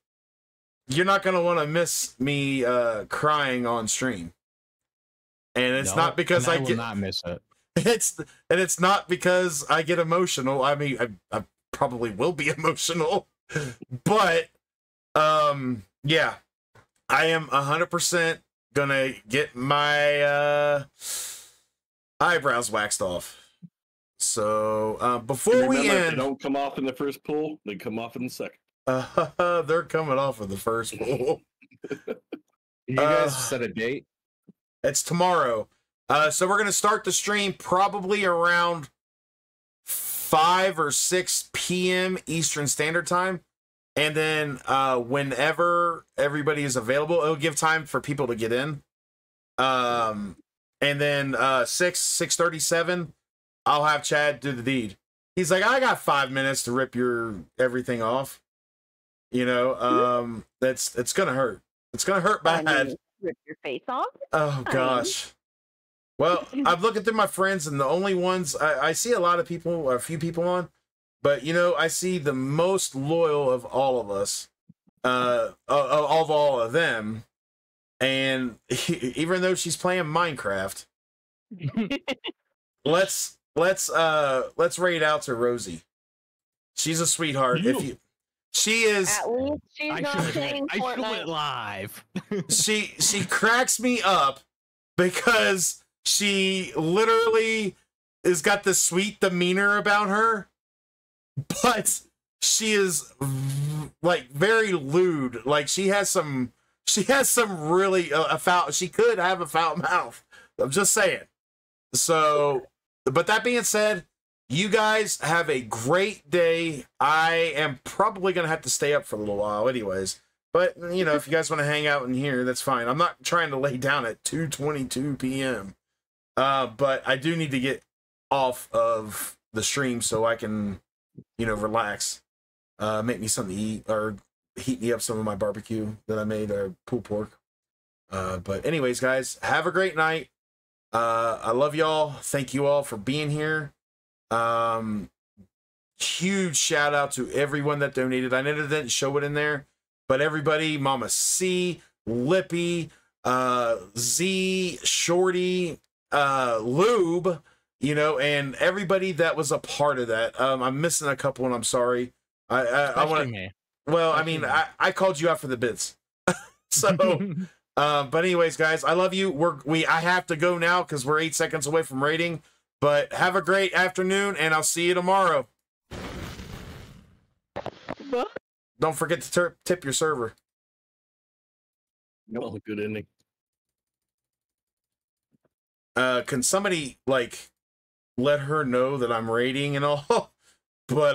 you're not going to want to miss me uh crying on stream. And it's No, not because I will get not miss it. it's and it's not because I get emotional. I mean, I, I probably will be emotional, but um, yeah, I am hundred percent gonna get my uh eyebrows waxed off. So uh, before Remember, we if they end, don't come off in the first pull, they come off in the second. uh, they're coming off of the first pool. You guys Uh, set a date? It's tomorrow. Uh, so we're gonna start the stream probably around five or six p.m. Eastern Standard Time, and then uh, whenever everybody is available, it'll give time for people to get in. Um, and then uh, six six thirty seven, I'll have Chad do the deed. He's like, I got five minutes to rip your everything off. You know, um, that's it's gonna hurt. It's gonna hurt I bad. mean, rip your face off. Oh gosh. Well, I'm looking through my friends, and the only ones I, I see a lot of people, a few people on, but you know, I see the most loyal of all of us, uh, of, of all of them, and even though she's playing Minecraft, let's let's uh let's rate out to Rosie. She's a sweetheart. If you, she is. At least she's I not should playing I should Fortnite. live. she she cracks me up because she literally has got this sweet demeanor about her, but she is like very lewd. Like she has some she has some really uh, a foul. She could have a foul mouth. I'm just saying. So, but that being said, you guys have a great day. I am probably gonna have to stay up for a little while, anyways. But you know, if you guys want to hang out in here, that's fine. I'm not trying to lay down at 2:22 p.m. Uh, but I do need to get off of the stream so I can, you know, relax. Uh, make me something to eat or heat me up some of my barbecue that I made or pulled pork. Uh, but anyways, guys, have a great night. Uh, I love y'all. Thank you all for being here. Um, huge shout out to everyone that donated. I know that didn't show it in there, but everybody, Mama C, Lippy, uh, Z, Shorty, uh, Lube, you know, and everybody that was a part of that. Um, I'm missing a couple, and I'm sorry. I I, I want to. me. Well, I mean, I, I called you out for the bits. so, uh, but anyways, guys, I love you. We're we I have to go now because we're eight seconds away from rating. But have a great afternoon, and I'll see you tomorrow. Don't forget to ter- tip your server. Well, good ending. Uh, can somebody like let her know that I'm rating and all? but